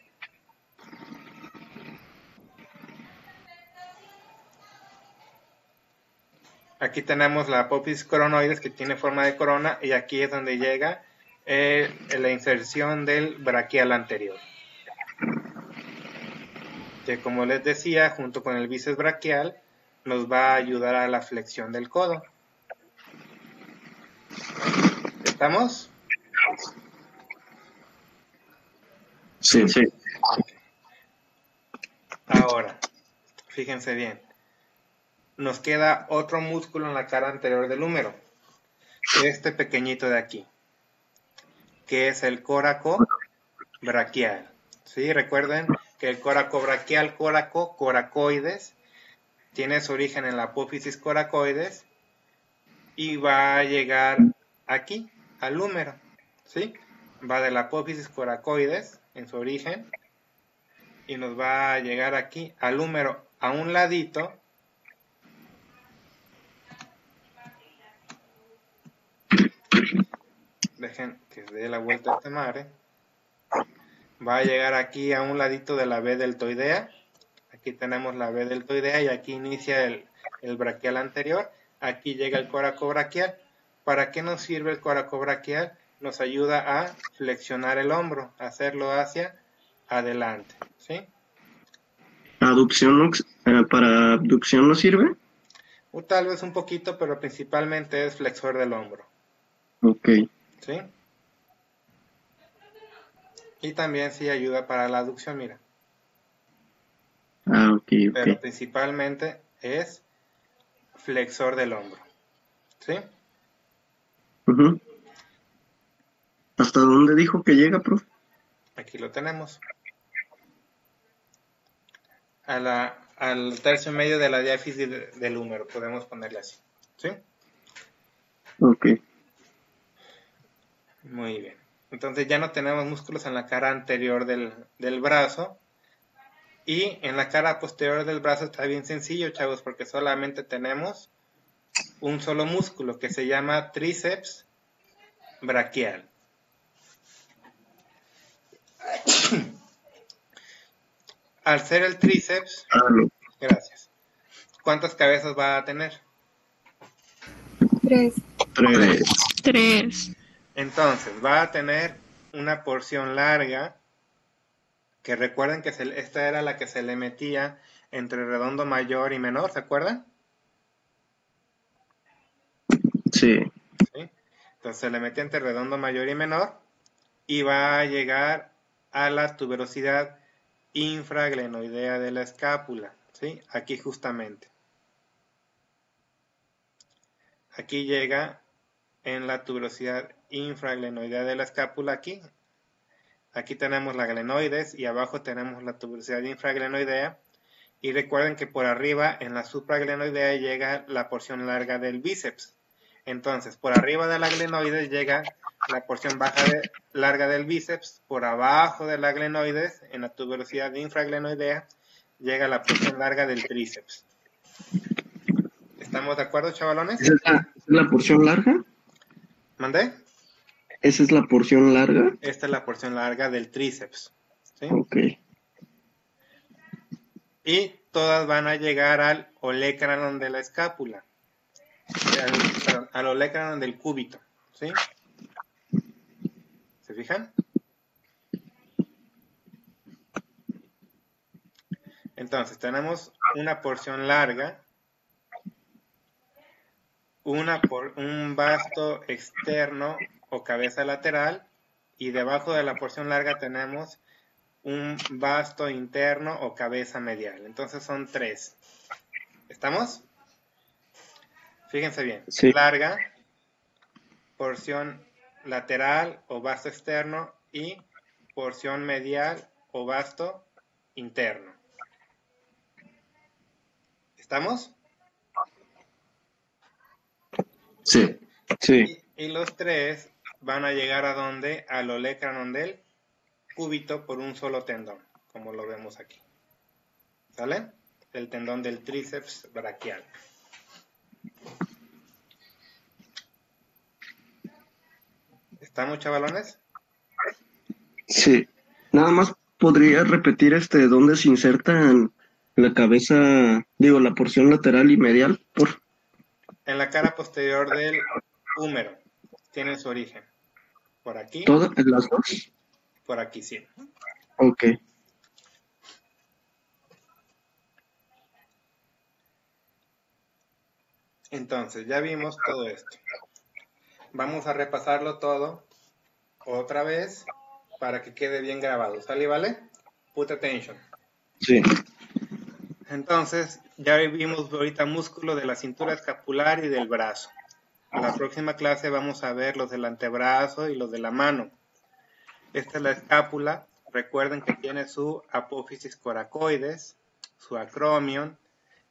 Aquí tenemos la apófisis coronoides que tiene forma de corona y aquí es donde llega eh, la inserción del braquial anterior. Que como les decía, junto con el bíceps braquial, nos va a ayudar a la flexión del codo. ¿Estamos? Sí. sí. Ahora, fíjense bien. Nos queda otro músculo en la cara anterior del húmero. Este pequeñito de aquí. Que es el córaco braquial. ¿Sí? Recuerden que el córaco braquial, córaco, coracoides, tiene su origen en la apófisis coracoides y va a llegar aquí, al húmero. ¿Sí? Va de la apófisis coracoides en su origen y nos va a llegar aquí al húmero a un ladito dejen que dé la vuelta a esta madre va a llegar aquí a un ladito de la B deltoidea aquí tenemos la B deltoidea y aquí inicia el, el braquial anterior aquí llega el coraco braquial ¿para qué nos sirve el coraco braquial? nos ayuda a flexionar el hombro, hacerlo hacia adelante, ¿sí? ¿Aducción, ¿Para abducción no sirve? O tal vez un poquito, pero principalmente es flexor del hombro. Ok. ¿Sí? Y también sí ayuda para la aducción, mira. Ah, ok, ok. Pero principalmente es flexor del hombro. ¿Sí? Ujú. ¿Hasta dónde dijo que llega, profe? Aquí lo tenemos. A la, al tercio medio de la diáfisis de- del húmero, podemos ponerle así. ¿Sí? Ok. Muy bien. Entonces ya no tenemos músculos en la cara anterior del, del brazo. Y en la cara posterior del brazo está bien sencillo, chavos, porque solamente tenemos un solo músculo que se llama tríceps braquial. *clears throat* Al ser el tríceps, gracias. ¿Cuántas cabezas va a tener? Tres. tres. Tres. Entonces, va a tener una porción larga, que recuerden que se- esta era la que se le metía entre redondo mayor y menor, ¿se acuerdan? Sí. ¿Sí? Entonces se le metía entre redondo mayor y menor y va a llegar a la tuberosidad infraglenoidea de la escápula, ¿sí? Aquí justamente. Aquí llega en la tuberosidad infraglenoidea de la escápula aquí. Aquí tenemos la glenoides y abajo tenemos la tuberosidad infraglenoidea. Y recuerden que por arriba en la supraglenoidea llega la porción larga del bíceps. Entonces, por arriba de la glenoides llega la porción baja de- larga del bíceps, por abajo de la glenoides, en la tuberosidad infraglenoidea, llega la porción larga del tríceps. ¿Estamos de acuerdo, chavalones? ¿Esa es la, esa es la porción larga? ¿Mandé? ¿Esa es la porción larga? Esta es la porción larga del tríceps. ¿sí? Ok. Y todas van a llegar al olecranon de la escápula. Al, olecranon del cúbito. ¿sí? ¿Se fijan? Entonces, tenemos una porción larga, una por, un vasto externo o cabeza lateral, y debajo de la porción larga tenemos un vasto interno o cabeza medial. Entonces son tres. ¿Estamos? Fíjense bien. Sí. Larga, porción lateral o vasto externo y porción medial o vasto interno. ¿Estamos? Sí. Sí. Y, y los tres van a llegar a donde? Al olecranon del cúbito por un solo tendón, como lo vemos aquí. ¿Sale? El tendón del tríceps braquial. ¿Estamos chavalones? Sí. Nada más podría repetir este dónde se insertan la cabeza, digo, la porción lateral y medial, por En la cara posterior del húmero tiene su origen. Por aquí, todas las dos. por aquí sí. Ok. Entonces, ya vimos todo esto. Vamos a repasarlo todo otra vez para que quede bien grabado. ¿Sale, vale? Put attention. Sí. Entonces, ya vimos ahorita músculo de la cintura escapular y del brazo. En la próxima clase vamos a ver los del antebrazo y los de la mano. Esta es la escápula. Recuerden que tiene su apófisis coracoides, su acromion.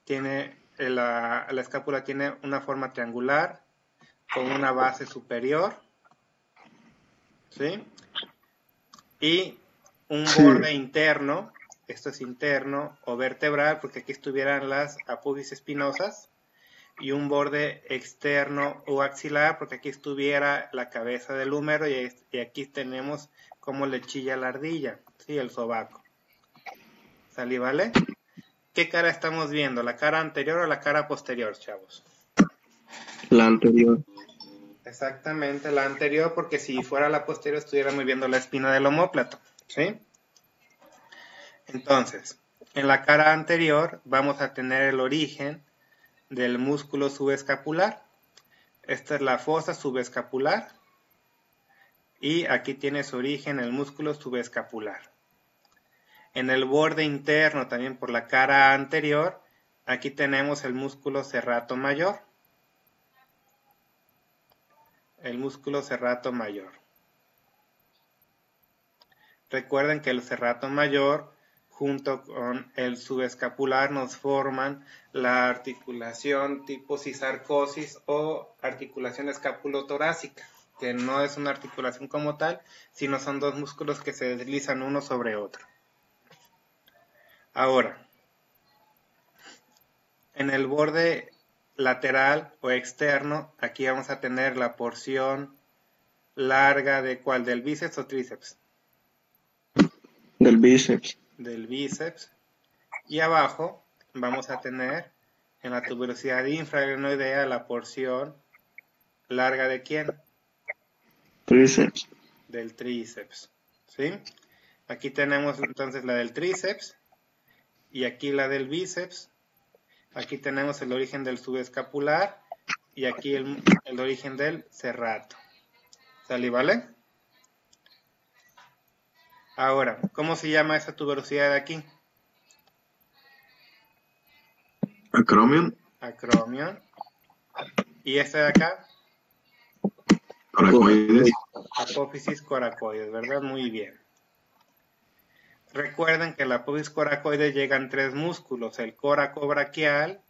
Tiene eh, la, la escápula tiene una forma triangular con una base superior. ¿Sí? Y un Sí. borde interno esto es interno o vertebral, porque aquí estuvieran las apófisis espinosas, y un borde externo o axilar, porque aquí estuviera la cabeza del húmero, y, aquí tenemos cómo le chilla la ardilla, ¿sí? el sobaco. ¿Salí, vale? ¿Qué cara estamos viendo? ¿La cara anterior o la cara posterior, chavos? La anterior. Exactamente, la anterior, porque si fuera la posterior estuviéramos viendo la espina del omóplato, ¿sí? Entonces, en la cara anterior vamos a tener el origen del músculo subescapular. Esta es la fosa subescapular. Y aquí tiene su origen el músculo subescapular. En el borde interno, también por la cara anterior, aquí tenemos el músculo serrato mayor el músculo serrato mayor. Recuerden que el serrato mayor junto con el subescapular nos forman la articulación tipo cisarcosis o articulación escapulotorácica, que no es una articulación como tal, sino son dos músculos que se deslizan uno sobre otro. Ahora, en el borde lateral o externo, aquí vamos a tener la porción larga de cuál, del bíceps o tríceps, Del bíceps. Del bíceps, y abajo vamos a tener en la tuberosidad infraglenoidea la porción larga de quién, Tríceps. del tríceps, ¿sí? Aquí tenemos entonces la del tríceps y aquí la del bíceps. Aquí tenemos el origen del subescapular y aquí el, el origen del serrato. ¿Sale, vale? Ahora, ¿cómo se llama esa tuberosidad de aquí? Acromion, Acromion. ¿Y esta de acá? coracoides, apófisis coracoides, ¿verdad? Muy bien. Recuerden que en la apófisis coracoides llegan tres músculos, el coracobraquial,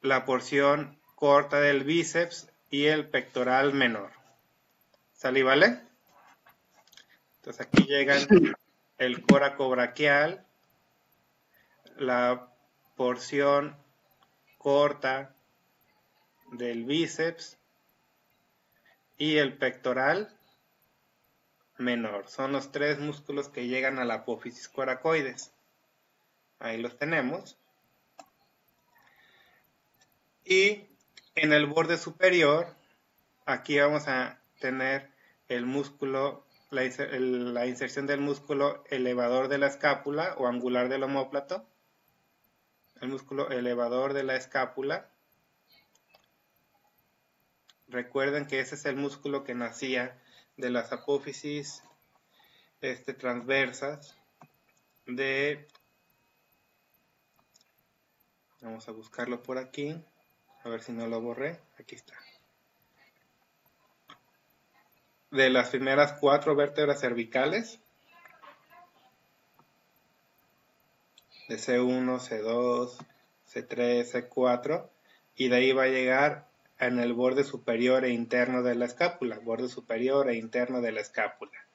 la porción corta del bíceps y el pectoral menor. ¿Salí, vale? Entonces aquí llegan el coracobraquial, la porción corta del bíceps y el pectoral menor. Son los tres músculos que llegan a la apófisis coracoides. Ahí los tenemos. Y en el borde superior, aquí vamos a tener el músculo, la, inserción del músculo elevador de la escápula o angular del omóplato. El músculo elevador de la escápula. Recuerden que ese es el músculo que nacía de las apófisis este, transversas de... Vamos a buscarlo por aquí. A ver si no lo borré. Aquí está. De las primeras cuatro vértebras cervicales. De C1, C2, C3, C4. Y de ahí va a llegar en el borde superior e interno de la escápula, borde superior e interno de la escápula.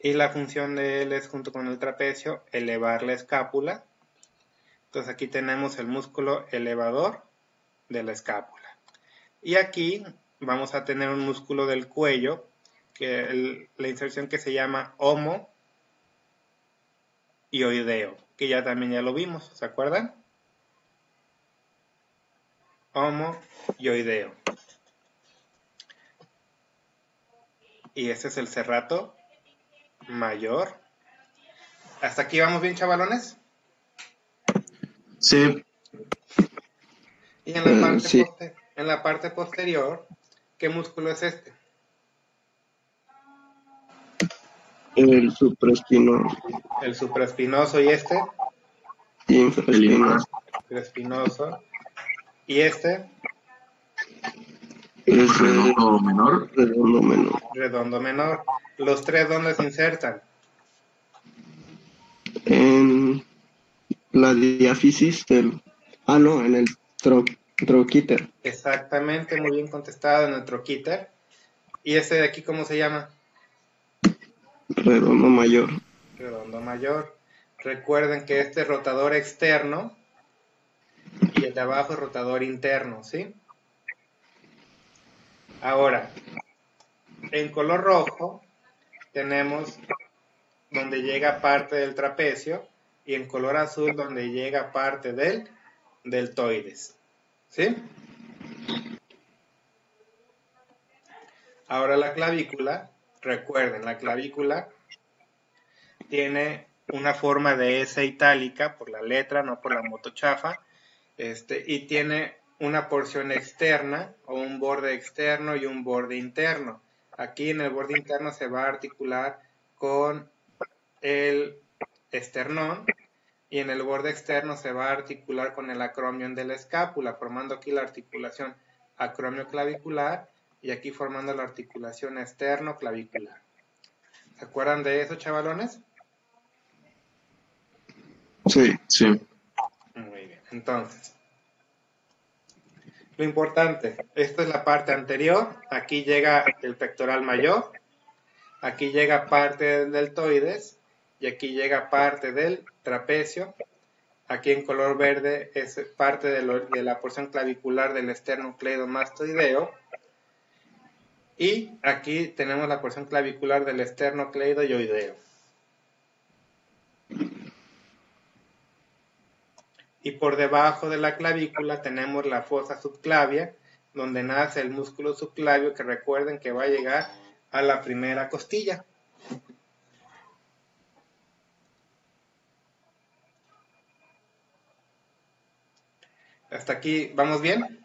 Y la función de él es, junto con el trapecio, elevar la escápula. Entonces aquí tenemos el músculo elevador de la escápula. Y aquí vamos a tener un músculo del cuello, que el- la inserción que se llama homo y oideo, que ya también ya lo vimos, ¿se acuerdan? Homo y oideo. Y este es el cerrato mayor. ¿Hasta aquí vamos bien, chavalones? Sí. Y en la, *clears throat* parte sí. en la parte posterior, ¿qué músculo es este? El supraespinoso, El supraespinoso y este, infraespinoso, espinoso. Y este, es el Redondo menor. redondo menor. redondo menor. Los tres, ¿dónde se insertan? En la diáfisis del... Ah, no, en el tro, troquíter. Exactamente, muy bien contestado en el troquíter. ¿Y este de aquí cómo se llama? Redondo mayor. Redondo mayor. Recuerden que este es rotador externo y el de abajo es rotador interno, ¿sí? Ahora, en color rojo tenemos donde llega parte del trapecio y en color azul donde llega parte del deltoides, ¿sí? Ahora la clavícula, recuerden, la clavícula tiene una forma de S itálica por la letra, no por la motochafa, este, y tiene una porción externa o un borde externo y un borde interno. Aquí en el borde interno se va a articular con el esternón y en el borde externo se va a articular con el acromion de la escápula, formando aquí la articulación acromio-clavicular y aquí formando la articulación externo-clavicular. ¿Se acuerdan de eso, chavalones? Sí. Sí. Muy bien, entonces. Lo importante, esta es la parte anterior, aquí llega el pectoral mayor, aquí llega parte del deltoides y aquí llega parte del trapecio. Aquí en color verde es parte de, lo- de la porción clavicular del esternocleidomastoideo. Y aquí tenemos la porción clavicular del esternocleidoyoideo. y por debajo de la clavícula tenemos la fosa subclavia, donde nace el músculo subclavio que recuerden que va a llegar a la primera costilla. Hasta aquí, ¿vamos bien?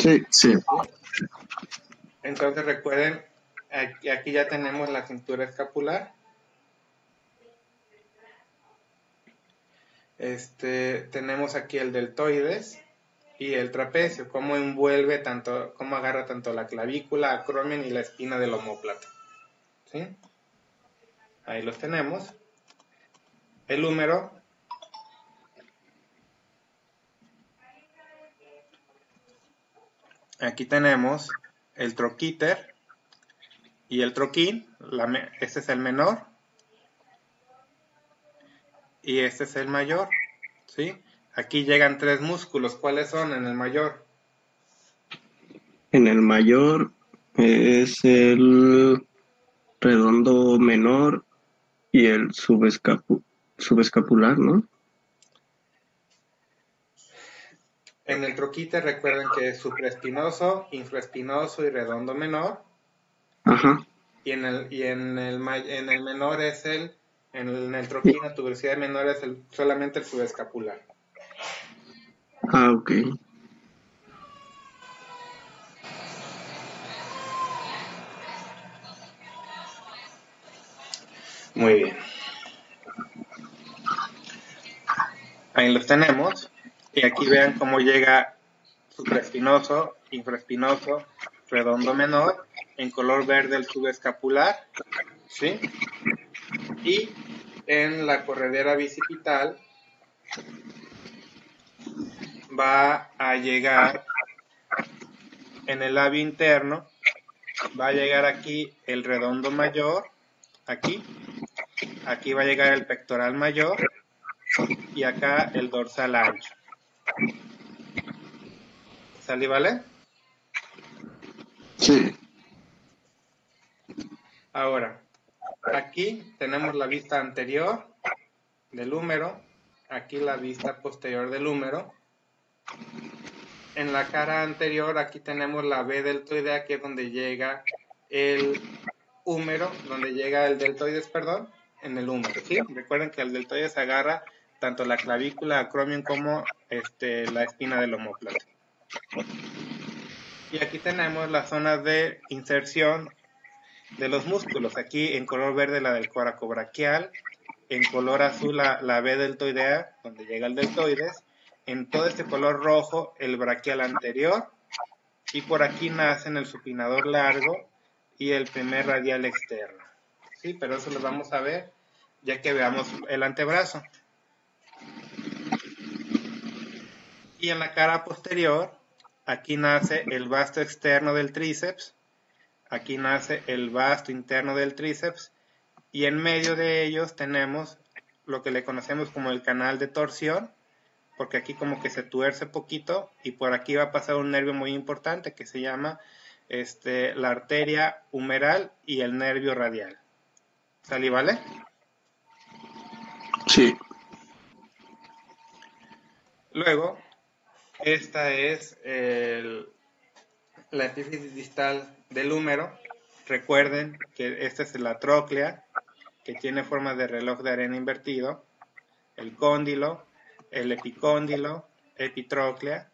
Sí, Sí. Entonces recuerden, aquí, ya tenemos la cintura escapular. Este, tenemos aquí el deltoides y el trapecio, cómo envuelve tanto, cómo agarra tanto la clavícula, acromion y la espina del omóplato. ¿Sí? Ahí los tenemos. El húmero. Aquí tenemos el troquíter y el troquín. Este es el menor y este es el mayor. ¿Sí? Aquí llegan tres músculos. ¿Cuáles son en el mayor? en el mayor es el redondo menor y el subescapu- subescapular, ¿no? En el troquíter recuerden que es supraespinoso, infraespinoso y redondo menor. Ajá. Y en el, y en el, en el menor es el, en el, en el troquino, tuberosidad menor es el, solamente el subescapular. Ah, ok. Muy bien. Ahí los tenemos. Y aquí vean cómo llega supraespinoso, infraespinoso, redondo menor, en color verde el subescapular, ¿sí? Y en la corredera bicipital va a llegar en el labio interno, va a llegar aquí el redondo mayor, aquí, aquí va a llegar el pectoral mayor y acá el dorsal ancho. ¿Sale, vale? Sí. Ahora, aquí tenemos la vista anterior del húmero, aquí la vista posterior del húmero. En la cara anterior aquí tenemos la B deltoidea, que es donde llega el húmero, donde llega el deltoides, perdón, en el húmero, ¿sí? Recuerden que el deltoides agarra tanto la clavícula acromion como este, la espina del omóplato. Y aquí tenemos las zonas de inserción de los músculos. Aquí en color verde la del coracobraquial, en color azul la, la B deltoidea, donde llega el deltoides, en todo este color rojo el braquial anterior, y por aquí nacen el supinador largo y el primer radial externo. Sí, pero eso lo vamos a ver ya que veamos el antebrazo. Y en la cara posterior, aquí nace el vasto externo del tríceps, aquí nace el vasto interno del tríceps, y en medio de ellos tenemos lo que le conocemos como el canal de torsión, porque aquí como que se tuerce poquito, y por aquí va a pasar un nervio muy importante que se llama este, la arteria humeral y el nervio radial. ¿Salí, vale? Sí. Luego, esta es el- la epífisis distal del húmero. Recuerden que esta es la tróclea, que tiene forma de reloj de arena invertido, el cóndilo, el epicóndilo, epitróclea,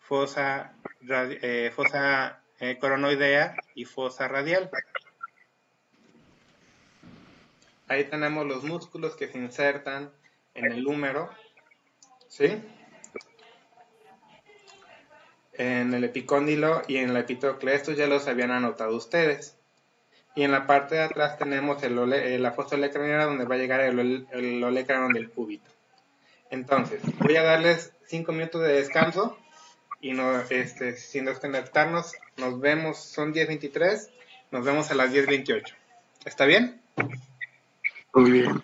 fosa, eh, fosa eh, coronoidea y fosa radial. Ahí tenemos los músculos que se insertan en el húmero, ¿sí? En el epicóndilo y en la epitróclea, estos ya los habían anotado ustedes. Y en la parte de atrás tenemos el la fosa olecraniana donde va a llegar el, el olecrano del cúbito. Entonces, voy a darles 5 minutos de descanso y no, este, sin desconectarnos, nos vemos, son 10.23, nos vemos a las 10.28. ¿Está bien? Muy bien.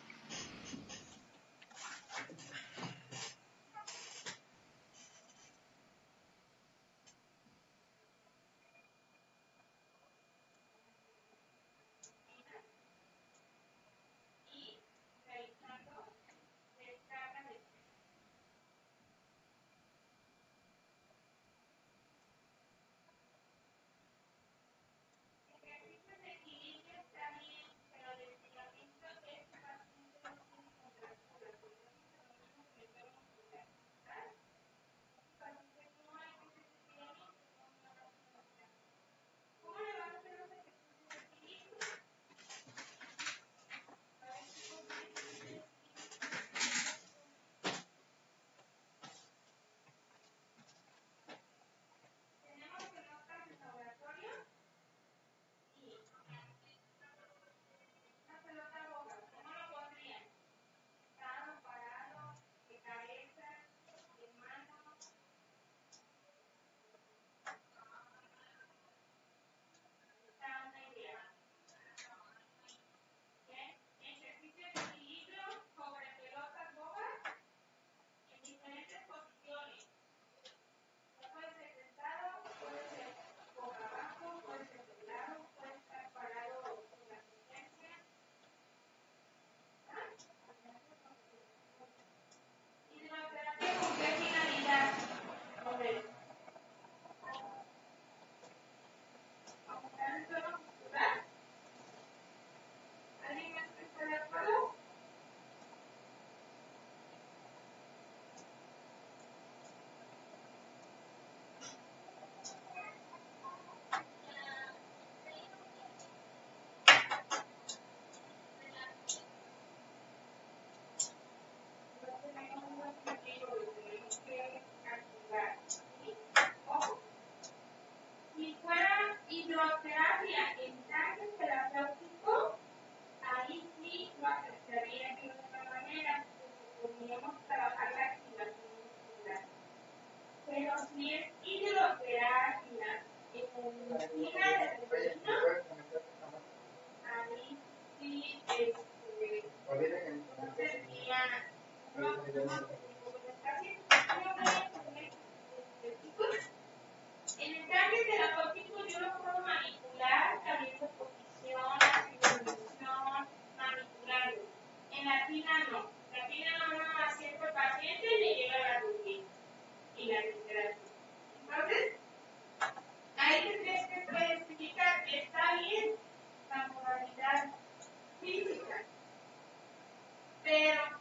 Pero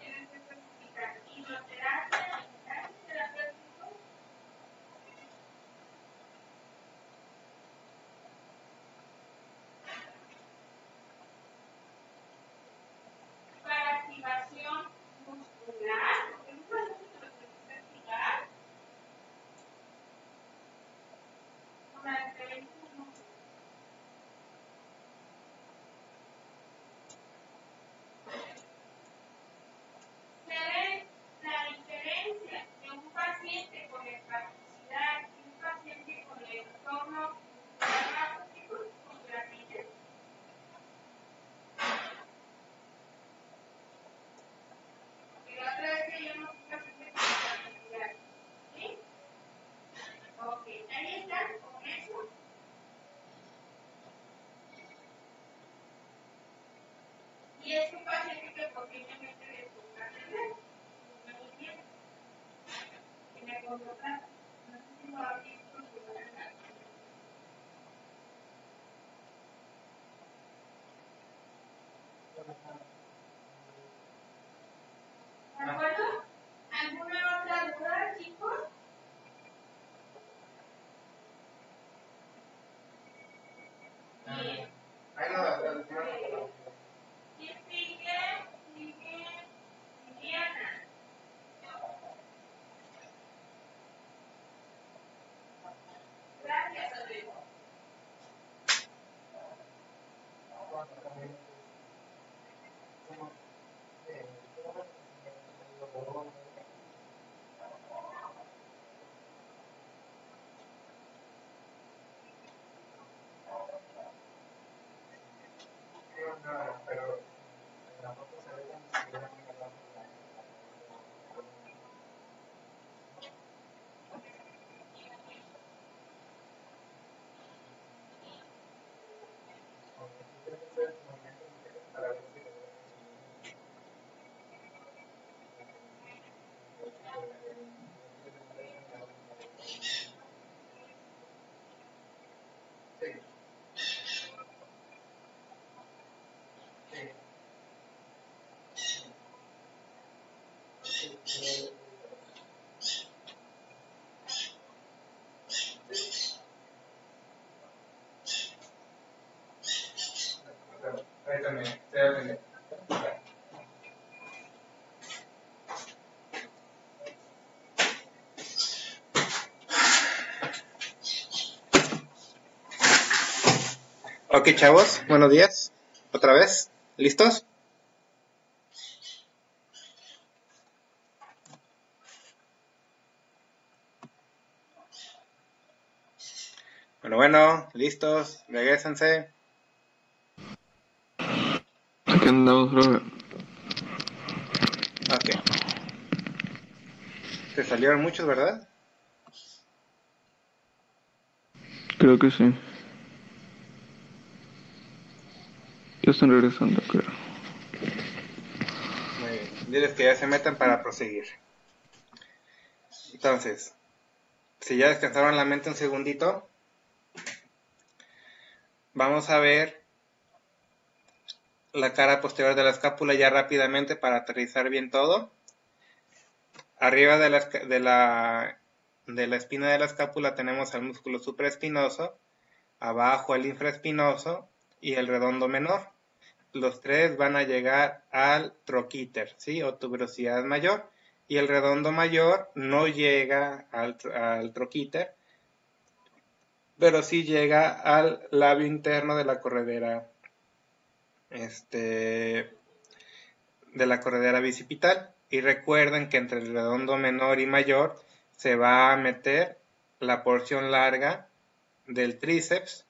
paciente que posiblemente le ponga a atender. No me entiendo. Que me contrata. No sé si lo ha visto. si lo ha ¿De acuerdo? ¿Alguna otra duda, chicos? Bien. Ahí no, la- la- la- Y sigue, sigue, Liliana. Gracias, Rodrigo. pero en la foto se ve como si hubiera una lámpara. Para ver si Sí. Sí. Ahí. Ok, chavos, buenos días. Otra vez, ¿listos? Bueno, listos, regresense. Aquí andamos, profe. Ok. Se salieron muchos, ¿verdad? Creo que sí. Ya están regresando, creo. Muy bien. Diles que ya se metan para proseguir. Entonces, si ya descansaron la mente un segundito, vamos a ver la cara posterior de la escápula ya rápidamente para aterrizar bien todo. Arriba de la, de la, de la espina de la escápula tenemos al músculo supraespinoso, abajo el infraespinoso y el redondo menor. Los tres van a llegar al troquíter, ¿sí? O tuberosidad mayor. Y el redondo mayor no llega al, al troquíter, pero sí llega al labio interno de la corredera, este, de la corredera bicipital. Y recuerden que entre el redondo menor y mayor se va a meter la porción larga del tríceps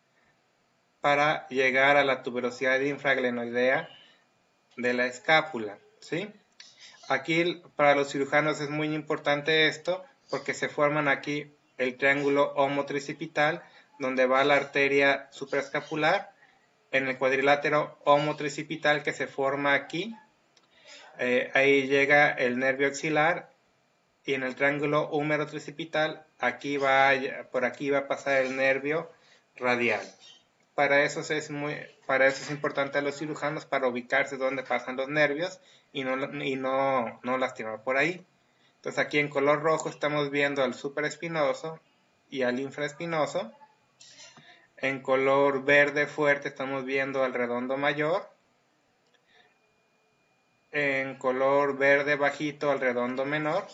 para llegar a la tuberosidad infraglenoidea de la escápula, ¿sí? Aquí para los cirujanos es muy importante esto porque se forman aquí el triángulo homotricipital, donde va la arteria supraescapular, en el cuadrilátero homotricipital que se forma aquí, eh, ahí llega el nervio axilar, y en el triángulo húmero tricipital, aquí va, por aquí va a pasar el nervio radial. Para eso es muy, para eso es importante a los cirujanos para ubicarse dónde pasan los nervios y no, y no, no lastimar por ahí. Entonces aquí en color rojo estamos viendo al supraespinoso y al infraespinoso. En color verde fuerte estamos viendo al redondo mayor. En color verde bajito al redondo menor.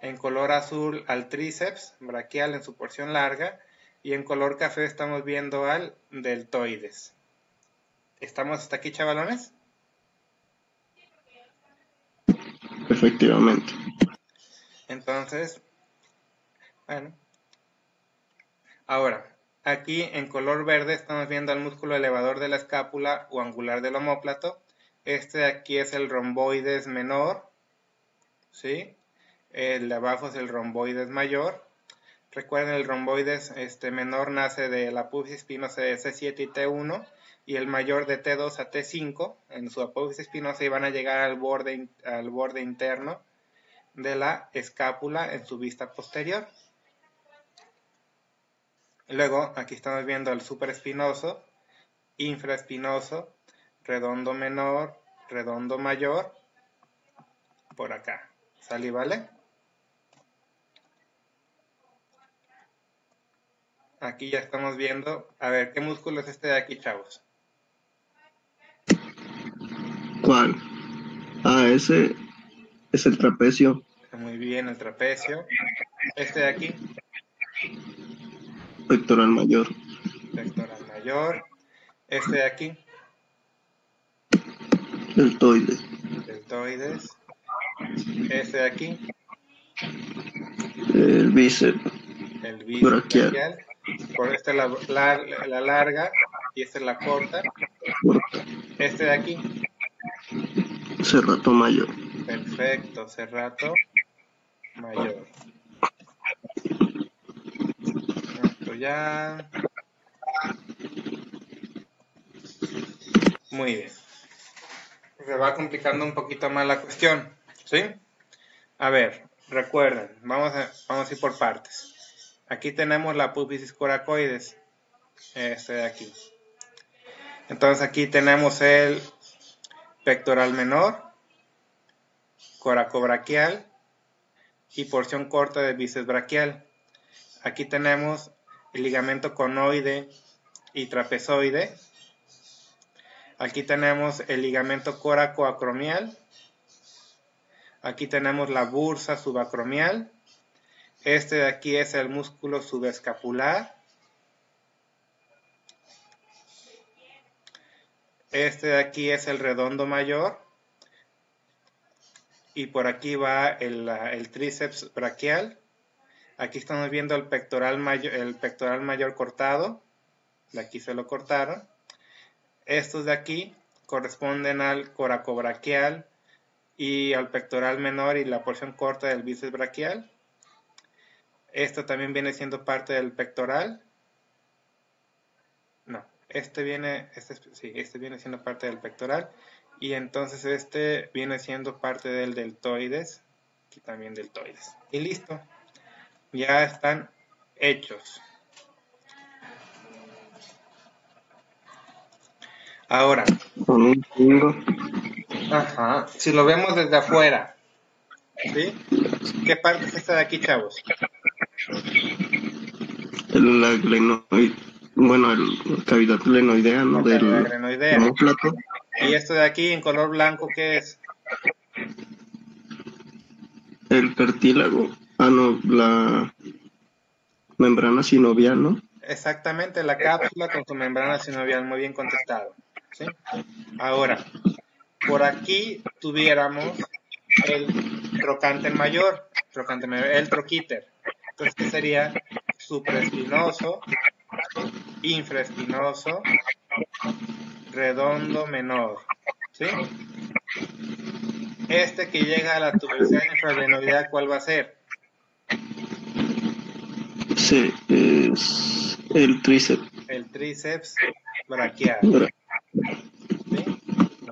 En color azul al tríceps braquial en su porción larga y en color café estamos viendo al deltoides. ¿Estamos hasta aquí, chavalones? Efectivamente. Entonces, bueno. Ahora, aquí en color verde estamos viendo el músculo elevador de la escápula o angular del omóplato. Este de aquí es el romboides menor, ¿sí? El de abajo es el romboides mayor. Recuerden, el romboides este, menor nace de la apófisis espinosa de C7 y T1 y el mayor de T2 a T5 en su apófisis espinosa van a llegar al borde, al borde interno de la escápula en su vista posterior. Luego, aquí estamos viendo el supraespinoso, infraespinoso, redondo menor, redondo mayor, por acá. ¿Sale, vale? Aquí ya estamos viendo, a ver, ¿qué músculo es este de aquí, chavos? ¿Cuál? Ah, ese es el trapecio. Muy bien, el trapecio. Este de aquí, Pectoral mayor. pectoral mayor. Este de aquí, Deltoides. deltoides. Este de aquí, El bíceps. el bíceps Braquial. braquial. Por esta es la, la- la larga y esta es la corta. corta, Este de aquí, Cerrato mayor. perfecto, cerrato mayor. Ya. Muy bien. Se va complicando un poquito más la cuestión, ¿sí? A ver, recuerden, vamos a, vamos a ir por partes. Aquí tenemos la apófisis coracoides, este de aquí. Entonces aquí tenemos el pectoral menor, coracobraquial y porción corta del bíceps braquial. Aquí tenemos el ligamento conoide y trapezoide. Aquí tenemos el ligamento coracoacromial. Aquí tenemos la bursa subacromial. Este de aquí es el músculo subescapular. Este de aquí es el redondo mayor. Y por aquí va el, el tríceps braquial. Aquí estamos viendo el pectoral mayor, el pectoral mayor cortado. De aquí se lo cortaron. Estos de aquí corresponden al coracobraquial y al pectoral menor y la porción corta del bíceps braquial. Esto también viene siendo parte del pectoral. No, este viene, este, es- sí, este viene siendo parte del pectoral. Y entonces este viene siendo parte del deltoides. Aquí también deltoides. Y listo. Ya están hechos. Ahora, Con un chingo. ajá, si lo vemos desde afuera, ¿sí? ¿Qué parte es esta de aquí, chavos? El, la glenoid- bueno, el cavidad glenoidea, ¿no? La cavidad Del glenoidea. Y esto de aquí en color blanco, ¿qué es? El cartílago. Ah, no, la membrana sinovial, ¿no? Exactamente, la cápsula con su membrana sinovial, muy bien contestado. ¿sí? Ahora, por aquí tuviéramos el trocante mayor, trocante mayor, el troquíter. Entonces, ¿qué sería? Supraespinoso, infraespinoso, redondo menor. ¿Sí? Este que llega a la tuberosidad infrarenoidea, ¿cuál va a ser? Sí, es el tríceps. El tríceps braquial. Bra- ¿sí?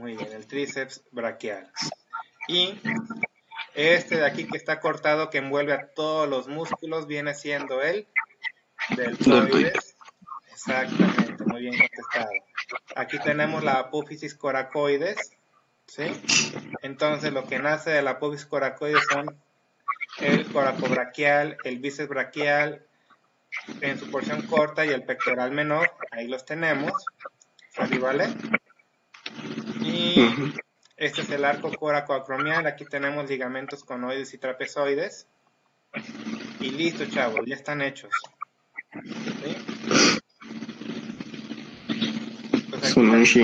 Muy bien, el tríceps braquial. Y este de aquí que está cortado, que envuelve a todos los músculos, viene siendo el deltoides. Exactamente, muy bien contestado. Aquí tenemos la apófisis coracoides, ¿sí? Entonces lo que nace de la apófisis coracoides son el coracobraquial, el bíceps braquial en su porción corta y el pectoral menor, ahí los tenemos, ¿sale, vale? Y este es el arco coracoacromial, aquí tenemos ligamentos conoides y trapezoides. Y listo, chavos, ya están hechos. ¿Sí? Pues aquí,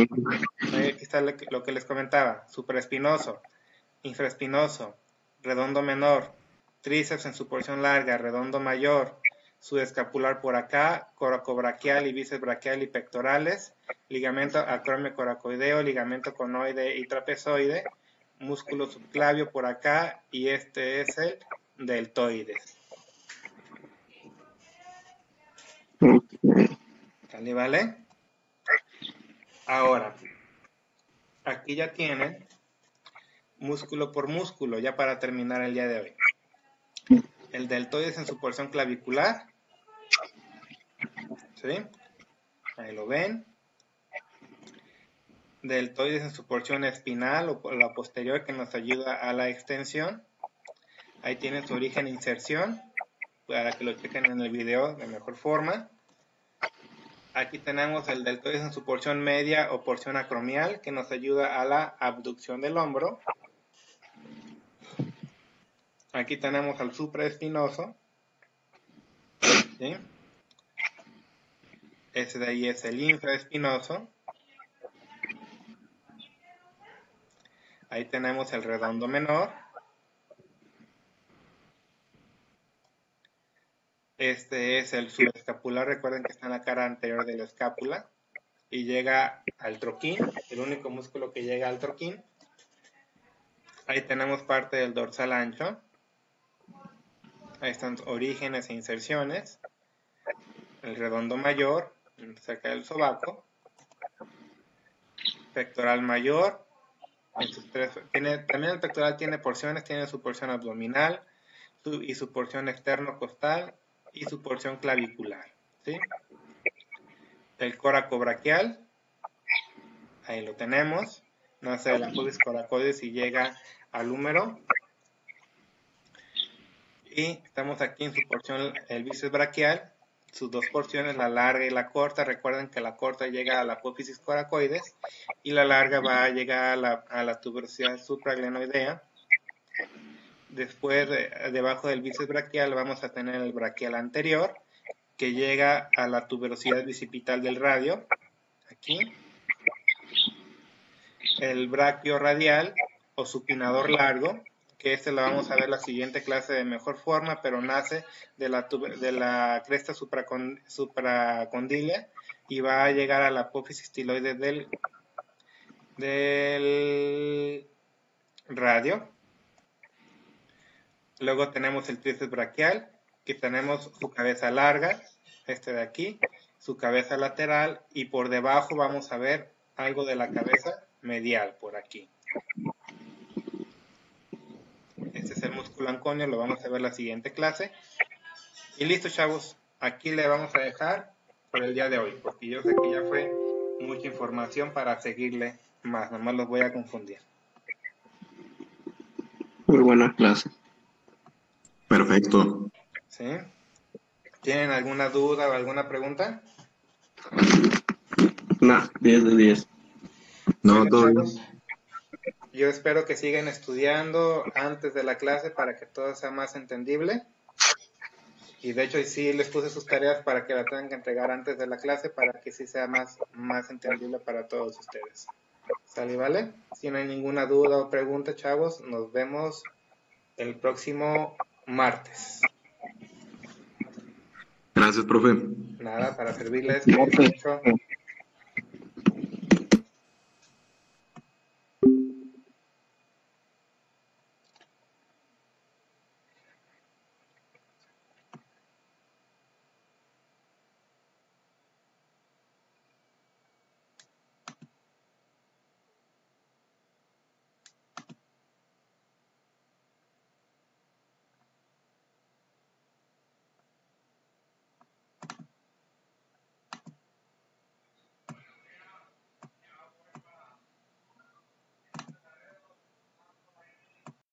eh, aquí está lo que, lo que les comentaba, supraespinoso, infraespinoso, redondo menor, tríceps en su porción larga, redondo mayor, subescapular por acá, coracobraquial y bíceps braquial y pectorales, ligamento acromio coracoideo, ligamento conoide y trapezoide, músculo subclavio por acá y este es el deltoides. Ok. ¿Sale, vale? Ahora, aquí ya tienen músculo por músculo, ya para terminar el día de hoy. El deltoides en su porción clavicular. ¿Sí? Ahí lo ven. Deltoides en su porción espinal o la posterior que nos ayuda a la extensión. Ahí tienen su origen e inserción para que lo chequen en el video de mejor forma. Aquí tenemos el deltoides en su porción media o porción acromial que nos ayuda a la abducción del hombro. Aquí tenemos al supraespinoso. ¿sí? Ese de ahí es el infraespinoso. Ahí tenemos el redondo menor. Este es el subescapular, recuerden que está en la cara anterior de la escápula y llega al troquín, el único músculo que llega al troquín. Ahí tenemos parte del dorsal ancho. Ahí están orígenes e inserciones. El redondo mayor, cerca del sobaco. Pectoral mayor. tiene, también el pectoral tiene porciones, tiene su porción abdominal su- y su porción externo costal y su porción clavicular. ¿sí? El coracobraquial, ahí lo tenemos, nace de la pubis coracoides y llega al húmero. Y estamos aquí en su porción, el bíceps braquial, sus dos porciones, la larga y la corta. Recuerden que la corta llega a la apófisis coracoides y la larga va a llegar a la, a la tuberosidad supraglenoidea. Después, de- debajo del bíceps braquial, vamos a tener el braquial anterior, que llega a la tuberosidad bicipital del radio, aquí. El braquio radial o supinador largo, que este lo vamos a ver la siguiente clase de mejor forma, pero nace de la, de la cresta supracon- supracondilia y va a llegar a la apófisis tiloide del, del radio. Luego tenemos el tríceps braquial, que tenemos su cabeza larga, este de aquí, su cabeza lateral y por debajo vamos a ver algo de la cabeza medial por aquí. Este es el músculo anconio, lo vamos a ver la siguiente clase. Y listo, chavos, aquí le vamos a dejar por el día de hoy, porque yo sé que ya fue mucha información para seguirle más, nomás los voy a confundir. Muy buena clase. Perfecto. ¿Sí? ¿Tienen alguna duda o alguna pregunta? Nah, 10 de 10. No, Bueno, todo bien. Yo espero que sigan estudiando antes de la clase para que todo sea más entendible. Y de hecho, sí les puse sus tareas para que la tengan que entregar antes de la clase para que sí sea más, más entendible para todos ustedes. ¿Sale, vale? Si no hay ninguna duda o pregunta, chavos, nos vemos el próximo martes. Gracias, profe. Nada, para servirles. mucho.